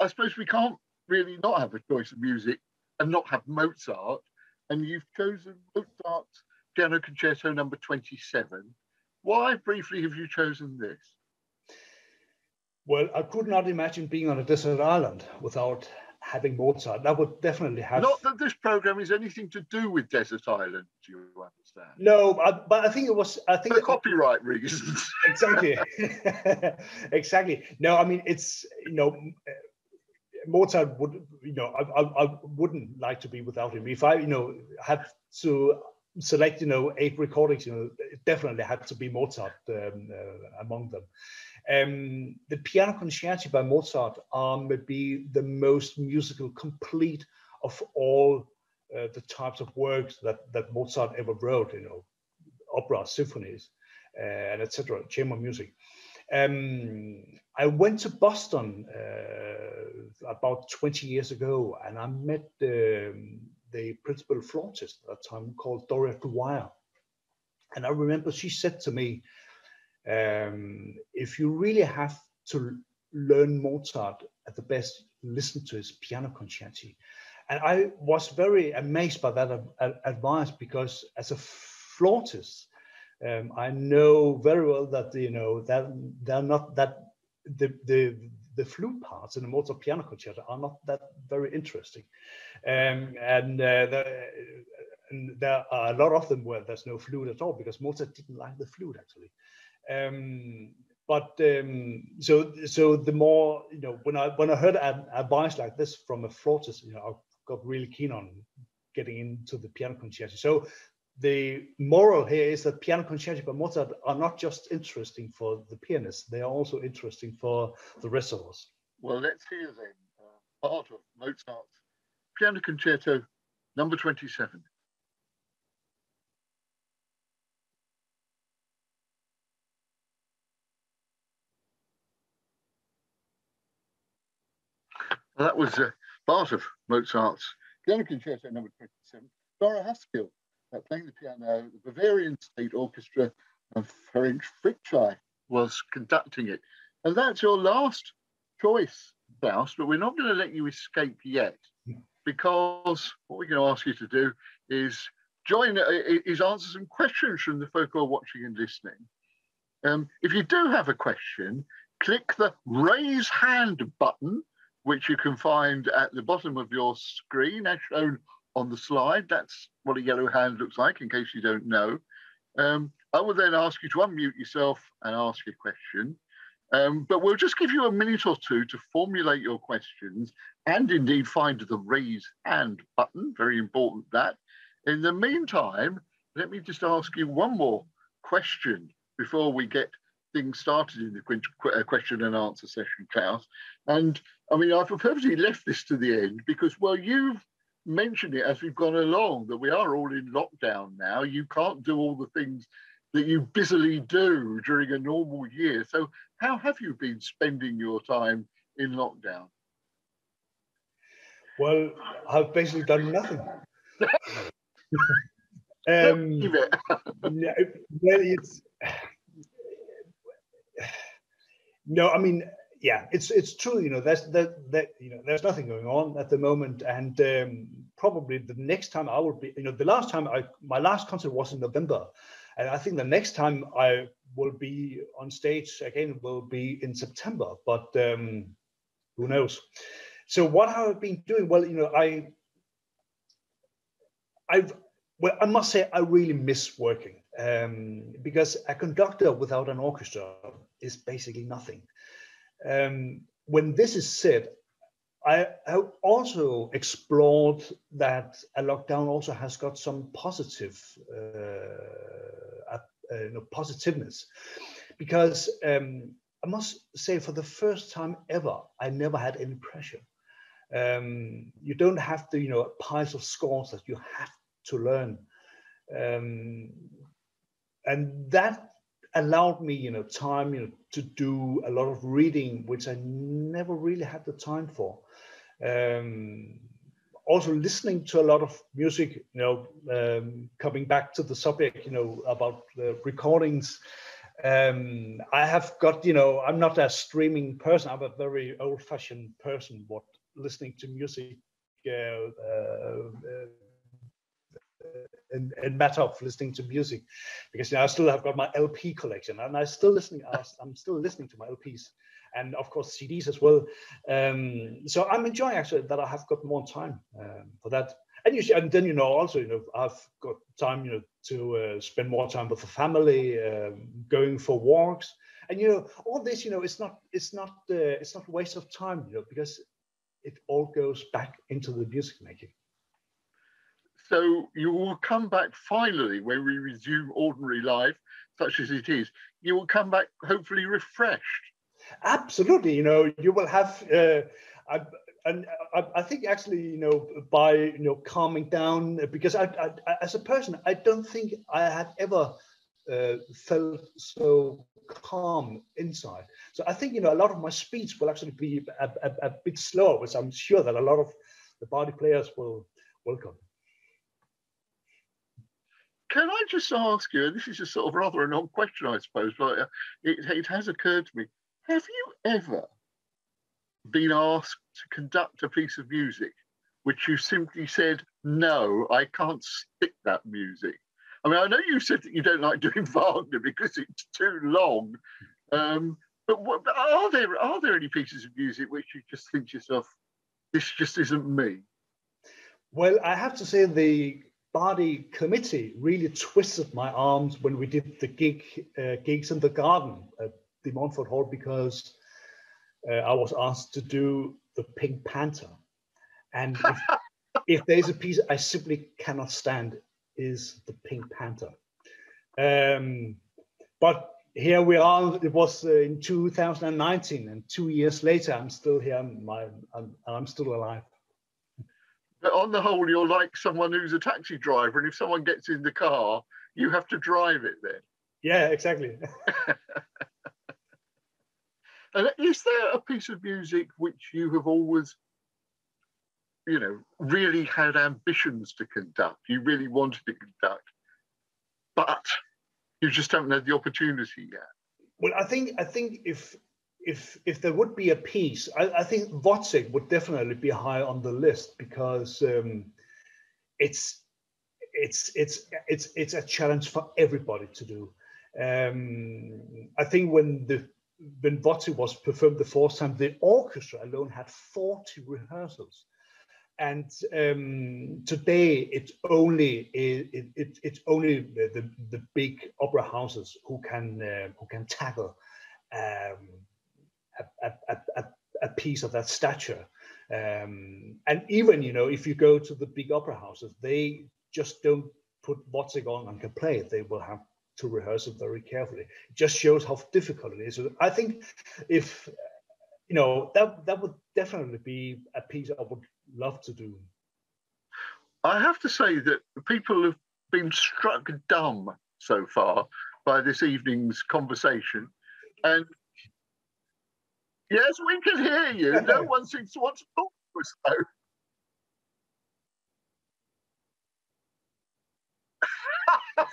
I suppose we can't really not have a choice of music and not have Mozart, and you've chosen Mozart's Piano Concerto number 27. Why, briefly, have you chosen this? Well, I could not imagine being on a desert island without having Mozart. That would definitely have. Not that this program is anything to do with Desert Island, do you understand? No, I, but I think it was. I think for copyright reasons. exactly, exactly. No, I mean it's you know. Mozart would, you know, I, I, I wouldn't like to be without him. If I, you know, had to select, you know, eight recordings, you know, it definitely had to be Mozart um, uh, among them. Um, the piano concerti by Mozart are maybe the most musical complete of all uh, the types of works that, that Mozart ever wrote, you know, opera, symphonies, uh, and etc., chamber music. Um, I went to Boston uh, about 20 years ago and I met um, the principal flautist at that time called Doriot Dwyer. And I remember she said to me, um, if you really have to learn Mozart at the best, listen to his piano concerti. And I was very amazed by that advice because as a flautist, um, I know very well that you know that they're not that the the the flute parts in the Mozart piano concerto are not that very interesting, um, and, uh, the, and there are a lot of them where there's no flute at all because Mozart didn't like the flute actually. Um, but um, so so the more you know when I when I heard advice like this from a flautist, you know, I got really keen on getting into the piano concerto. So the moral here is that piano concerti by Mozart are not just interesting for the pianist; they are also interesting for the rest of us. Well, let's hear then uh, part of Mozart's piano concerto number twenty-seven. That was uh, part of Mozart's Piano Concerto number 27. Dora Haskil uh, playing the piano, the Bavarian State Orchestra of Ferenc Fricsay was conducting it. And that's your last choice, Claus, but we're not going to let you escape yet because what we're going to ask you to do is join, uh, is answer some questions from the folk who are watching and listening. Um, if you do have a question, click the raise hand button which you can find at the bottom of your screen as shown on the slide. That's what a yellow hand looks like in case you don't know. Um, I will then ask you to unmute yourself and ask a question. Um, but we'll just give you a minute or two to formulate your questions and indeed find the raise hand button. Very important that. In the meantime, let me just ask you one more question before we get things started in the uh, question and answer session, Claus. And I mean, I've purposely left this to the end because, well, you've mentioned it as we've gone along that we are all in lockdown now. You can't do all the things that you busily do during a normal year. So, how have you been spending your time in lockdown? Well, I've basically done nothing. um, well, it's no, I mean, yeah, it's it's true. You know, that's that that you know, there's nothing going on at the moment, and um, probably the next time I will be, you know, the last time I my last concert was in November, and I think the next time I will be on stage again will be in September, but um, who knows? So what have I been doing? Well, you know, I I've well, I must say I really miss working um, because a conductor without an orchestra is basically nothing. Um, when this is said, I also explored that a lockdown also has got some positive, uh, uh, you know, positiveness, because um, I must say for the first time ever, I never had any pressure. Um, you don't have to, you know, piles of scores that you have to learn. Um, and that allowed me, you know, time, you know, to do a lot of reading, which I never really had the time for. Um, also listening to a lot of music, you know, um, coming back to the subject, you know, about the recordings. Um, I have got, you know, I'm not a streaming person. I'm a very old-fashioned person. What listening to music uh, uh, in matter of listening to music. Because you know, I still have got my LP collection and I still listening I'm still listening to my LPs and of course CDs as well. Um, so I'm enjoying actually that I have got more time um, for that. And you and then you know also you know I've got time you know to uh, spend more time with the family um, going for walks. And you know all this you know it's not it's not uh, it's not waste of time you know because it all goes back into the music making so you will come back finally when we resume ordinary life, such as it is. You will come back hopefully refreshed. Absolutely. You know, you will have. Uh, I, and I, think actually, you know, by you know calming down, because I, I as a person, I don't think I have ever uh, felt so calm inside. So I think you know a lot of my speech will actually be a, a, a bit slower, which I'm sure that a lot of the Bardi players will welcome. Can I just ask you, and this is a sort of rather a long question, I suppose, but uh, it, it has occurred to me. Have you ever been asked to conduct a piece of music which you simply said, no, I can't stick that music? I mean, I know you said that you don't like doing Wagner because it's too long, um, but what, are there are there any pieces of music which you just think to yourself, this just isn't me? Well, I have to say the Bardi committee really twisted my arms when we did the gig uh, gigs in the garden at the Montfort Hall because uh, I was asked to do the Pink Panther, and if, if there's a piece I simply cannot stand is the Pink Panther. Um, but here we are. It was uh, in 2019, and two years later, I'm still here. My, I'm, I'm still alive on the whole, you're like someone who's a taxi driver, and if someone gets in the car, you have to drive it then. Yeah, exactly. and is there a piece of music which you have always, you know, really had ambitions to conduct? You really wanted to conduct, but you just haven't had the opportunity yet. Well, I think I think if if if there would be a piece, I, I think Wozzeck would definitely be high on the list because um, it's it's it's it's it's a challenge for everybody to do. Um, I think when the when Wozzeck was performed the first time, the orchestra alone had 40 rehearsals. And um, today it's only it, it, it's only the, the, the, big opera houses who can uh, who can tackle um, a, a, a, piece of that stature. Um, and even, you know, if you go to the big opera houses, they just don't put Wozzeck on and can play it. They will have to rehearse it very carefully. It just shows how difficult it is. So I think if you know that that would definitely be a piece I would love to do. I have to say that people have been struck dumb so far by this evening's conversation, and yes, we can hear you. No one seems to want to talk to us though.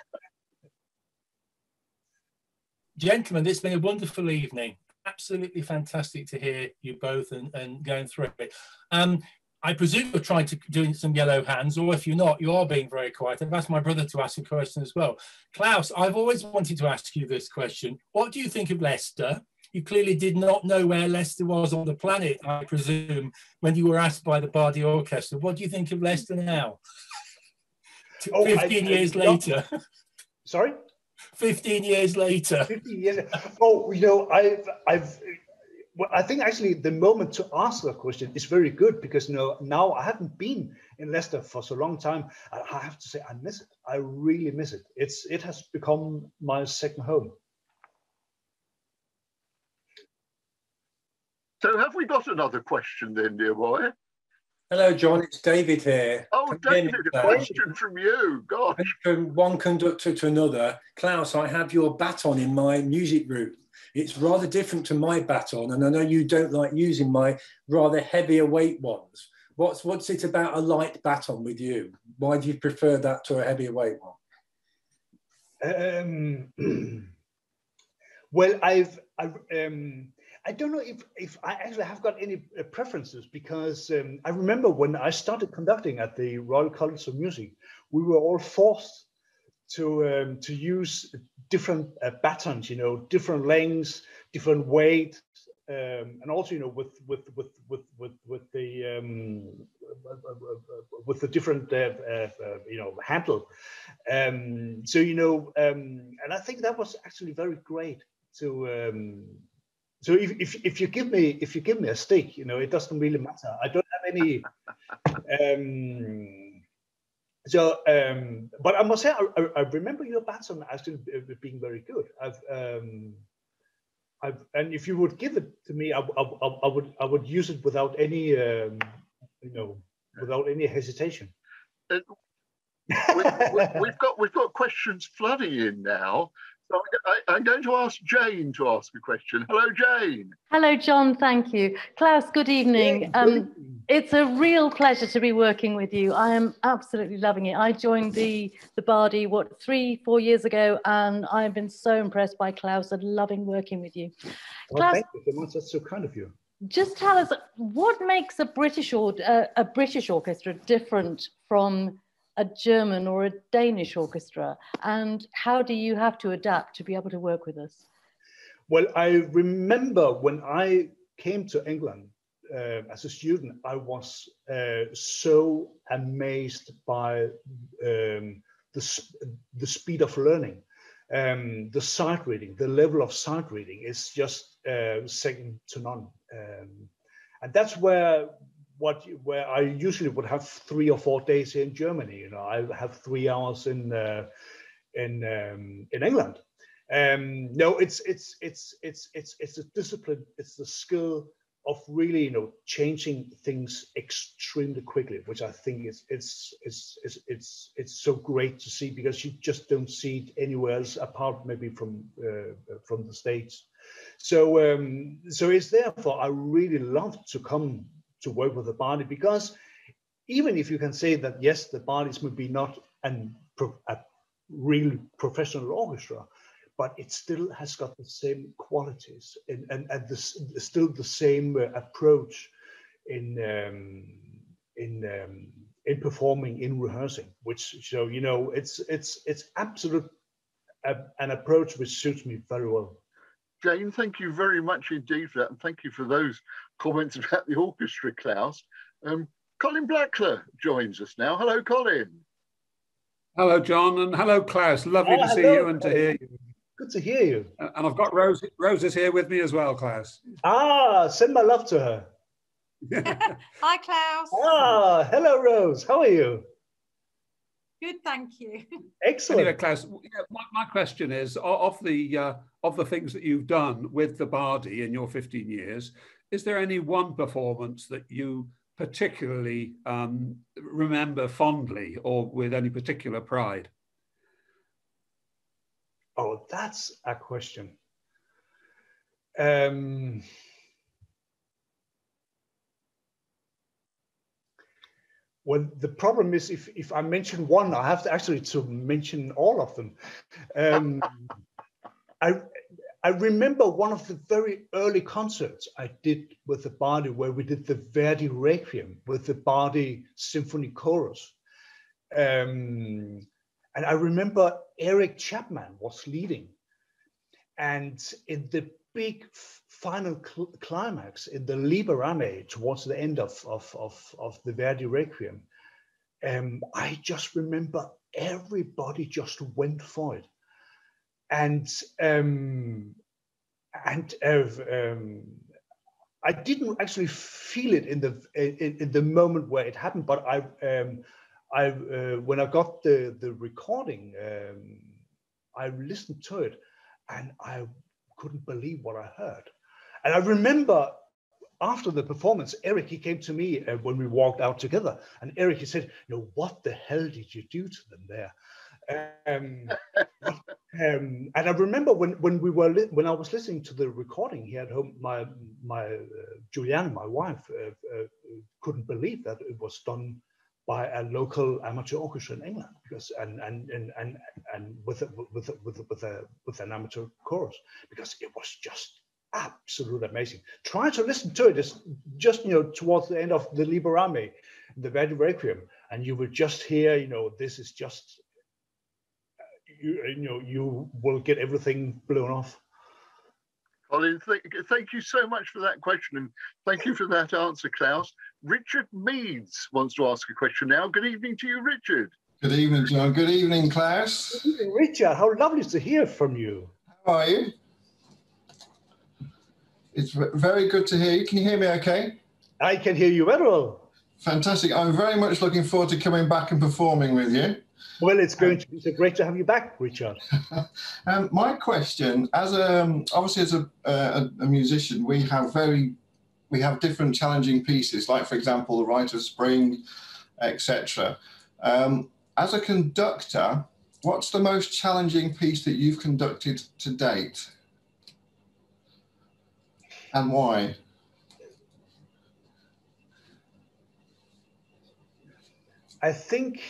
Gentlemen, it's been a wonderful evening. Absolutely fantastic to hear you both and, and going through it. Um, I presume you're trying to do some yellow hands, or if you're not, you are being very quiet. I've asked my brother to ask a question as well. Claus, I've always wanted to ask you this question. What do you think of Leicester? You clearly did not know where Leicester was on the planet, I presume, when you were asked by the Bardi Orchestra. What do you think of Leicester now? Oh, 15 I, years I, later. Sorry? 15 years later. 15 years. Oh, you know, I've, I've, well, I think actually the moment to ask that question is very good because you know now I haven't been in Leicester for so long time. I have to say I miss it. I really miss it. It's it has become my second home. So have we got another question then, dear boy? Hello, John. It's David here. Oh, David, a question from you. Gosh. From one conductor to another. Claus, I have your baton in my music room. It's rather different to my baton, and I know you don't like using my rather heavier weight ones. What's what's it about a light baton with you? Why do you prefer that to a heavier weight one? Um, well, I've, I've um, I don't know if, if I actually have got any uh, preferences because um, I remember when I started conducting at the Royal College of Music, we were all forced to um, to use different uh, batons, you know, different lengths, different weight, um, and also you know with with with with with, with the um, with the different uh, uh, uh, you know handle. Um, so you know, um, and I think that was actually very great to so if, if, if you give me if you give me a stick, you know, it doesn't really matter. I don't have any. Um, so, um, but I must say, I, I remember your baton actually being very good. I've, um, I've, and if you would give it to me, I, I, I would I would use it without any, um, you know, without any hesitation. Uh, we, have we, got we've got questions flooding in now. So I, am going to ask Jane to ask a question. Hello, Jane. Hello, John. Thank you. Claus, good evening. Um, it's a real pleasure to be working with you. I am absolutely loving it. I joined the, the Bardi, what, three, four years ago, and I've been so impressed by Claus and loving working with you. Well, Claus, thank you so much. That's so kind of you. Just tell us, what makes a British, or, uh, a British orchestra different from a German or a Danish orchestra? And how do you have to adapt to be able to work with us? Well, I remember when I came to England uh, as a student, I was uh, so amazed by um, the, the speed of learning. Um, the sight reading, the level of sight reading is just uh, second to none. Um, and that's where what where I usually would have three or four days in Germany. You know, I have three hours in uh, in um, in England. Um, no, it's it's it's it's it's it's a discipline. It's the skill of really you know changing things extremely quickly, which I think is it's it's it's it's it's so great to see because you just don't see it anywhere else apart maybe from uh, from the states. So um, so it's therefore I really love to come to work with the Bardi because even if you can say that yes, the Bardis may be not an, a real professional orchestra, but it still has got the same qualities and, and, and still the same uh, approach in um, in um, in performing in rehearsing which so you know it's it's it's absolute an approach which suits me very well Jane, thank you very much indeed for that. And thank you for those comments about the orchestra, Claus. Um, Colin Blackler joins us now. Hello, Colin. Hello, John, and hello, Claus. Lovely oh, to see you and to hear you. Good to hear you. And I've got Rose. Rose is here with me as well, Claus. Ah, send my love to her. Hi, Claus. Ah, hello, Rose. How are you? Good, thank you. Excellent. Anyway, Claus, my, my question is: of the uh, of the things that you've done with the Bardi in your 15 years, is there any one performance that you particularly um, remember fondly or with any particular pride? Oh, that's a question. Um, well, the problem is if, if I mention one, I have to actually to mention all of them. Um, I, I remember one of the very early concerts I did with the Bardi where we did the Verdi Requiem with the Bardi Symphony Chorus. Um, and I remember Eric Chapman was leading. And in the big final cl climax in the Libera me towards the end of, of, of, of the Verdi Requiem, um, I just remember everybody just went for it and um, and uh, um, I didn't actually feel it in the in, in, the moment where it happened, but I um, I uh, when I got the the recording, um, I listened to it, and I couldn't believe what I heard, and I remember. After the performance, Eric he came to me uh, when we walked out together, and Eric he said, "You know what the hell did you do to them there?" Um, um, and I remember when when we were when I was listening to the recording here at home, my my uh, my wife, uh, uh, couldn't believe that it was done by a local amateur orchestra in England because and and and and, and with a, with a, with a, with a with an amateur chorus because it was just absolutely amazing. Try to listen to it. It's just you know towards the end of the Libera me, the Verdi Requiem, and you will just hear you know this is just you, you know you will get everything blown off. Colin, th thank you so much for that question and thank you for that answer, Claus. Richard Meads wants to ask a question now. Good evening to you, Richard. Good evening, John. Good evening, Claus. Good evening, Richard. How lovely to hear from you. How are you? It's very good to hear you. Can you hear me okay? I can hear you very well. Fantastic. I'm very much looking forward to coming back and performing with you. Well, it's going to be so great to have you back, Richard. um, my question, as a um, obviously as a, uh, a, musician, we have very we have different challenging pieces, like for example, the Rite of Spring, etc. Um, as a conductor, what's the most challenging piece that you've conducted to date, and why? I think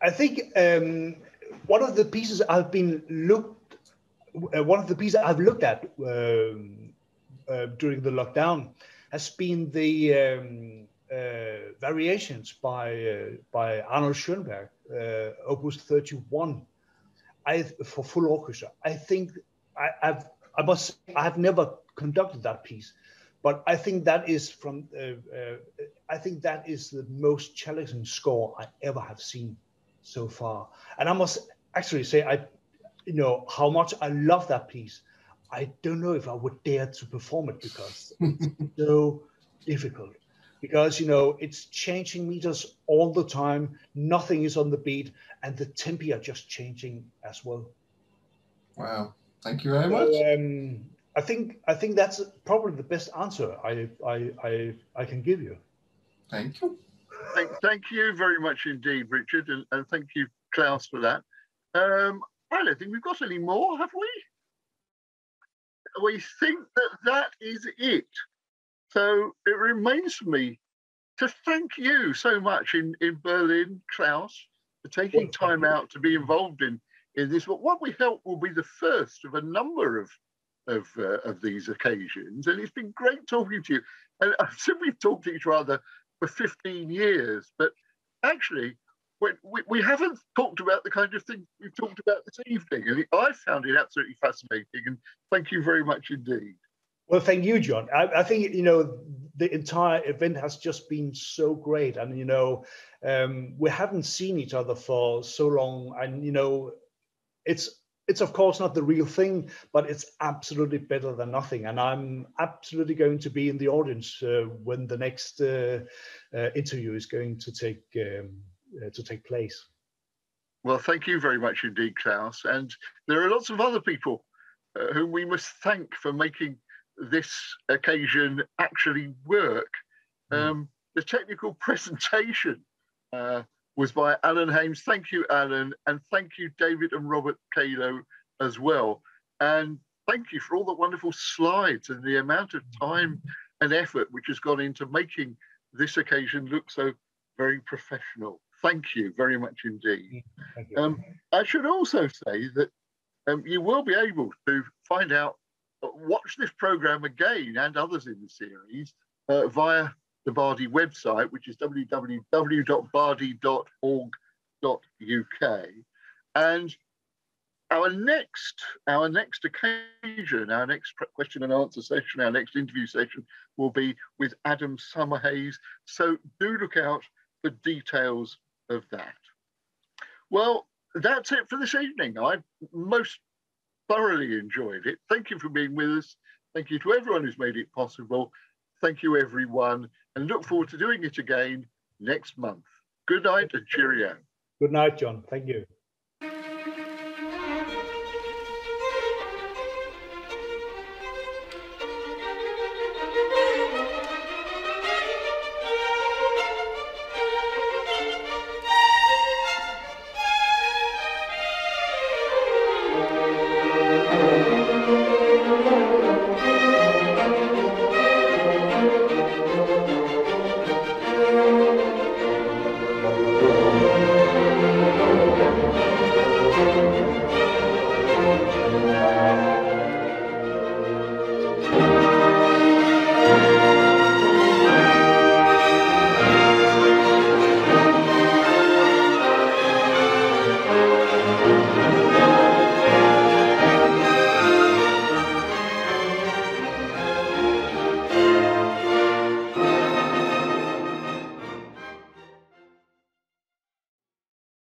I think um, one of the pieces I've been looked, uh, one of the pieces I've looked at um, uh, during the lockdown has been the um, uh, variations by uh, by Arnold Schoenberg, uh, Opus 31, I for full orchestra. I think I, have I must I have never conducted that piece, but I think that is from uh, I think that is the most challenging score I ever have seen so far. And I must actually say, I, you know, how much I love that piece. I don't know if I would dare to perform it because it's so difficult. Because you know it's changing meters all the time. Nothing is on the beat, and the tempi are just changing as well. Wow! Thank you very much. So, um, I think I think that's probably the best answer I I I, I can give you. Thank you thank, thank you very much indeed, Richard, and, and thank you, Claus, for that. Um, I don't think we've got any more, have we? We think that that is it. So it remains for me to thank you so much in, in Berlin, Claus, for taking time out to be involved in, in this. But what we hope will be the first of a number of of, uh, of these occasions. And it's been great talking to you. And I said we've talked to each other for 15 years. But actually, we, we, haven't talked about the kind of thing we've talked about this evening. And I found it absolutely fascinating. And thank you very much indeed. Well, thank you, John. I, I think, you know, the entire event has just been so great. And, you know, um, we haven't seen each other for so long. And, you know, it's it's of course not the real thing, but it's absolutely better than nothing. And I'm absolutely going to be in the audience uh, when the next uh, uh, interview is going to take um, uh, to take place. Well, thank you very much indeed, Claus. And there are lots of other people uh, whom we must thank for making this occasion actually work. Mm. Um, the technical presentation uh, was by Alan Hames. Thank you, Alan, and thank you, David and Robert Kalo as well. And thank you for all the wonderful slides and the amount of time and effort which has gone into making this occasion look so very professional. Thank you very much indeed. Um, I should also say that um, you will be able to find out, uh, watch this program again and others in the series uh, via the Bardi website, which is www.bardi.org.uk. And our next, our next occasion, our next question and answer session, our next interview session will be with Adam Summerhayes. So do look out for details of that. Well, that's it for this evening. I most thoroughly enjoyed it. Thank you for being with us. Thank you to everyone who's made it possible. Thank you, everyone, and look forward to doing it again next month. Good night and cheerio. Good night, John. Thank you.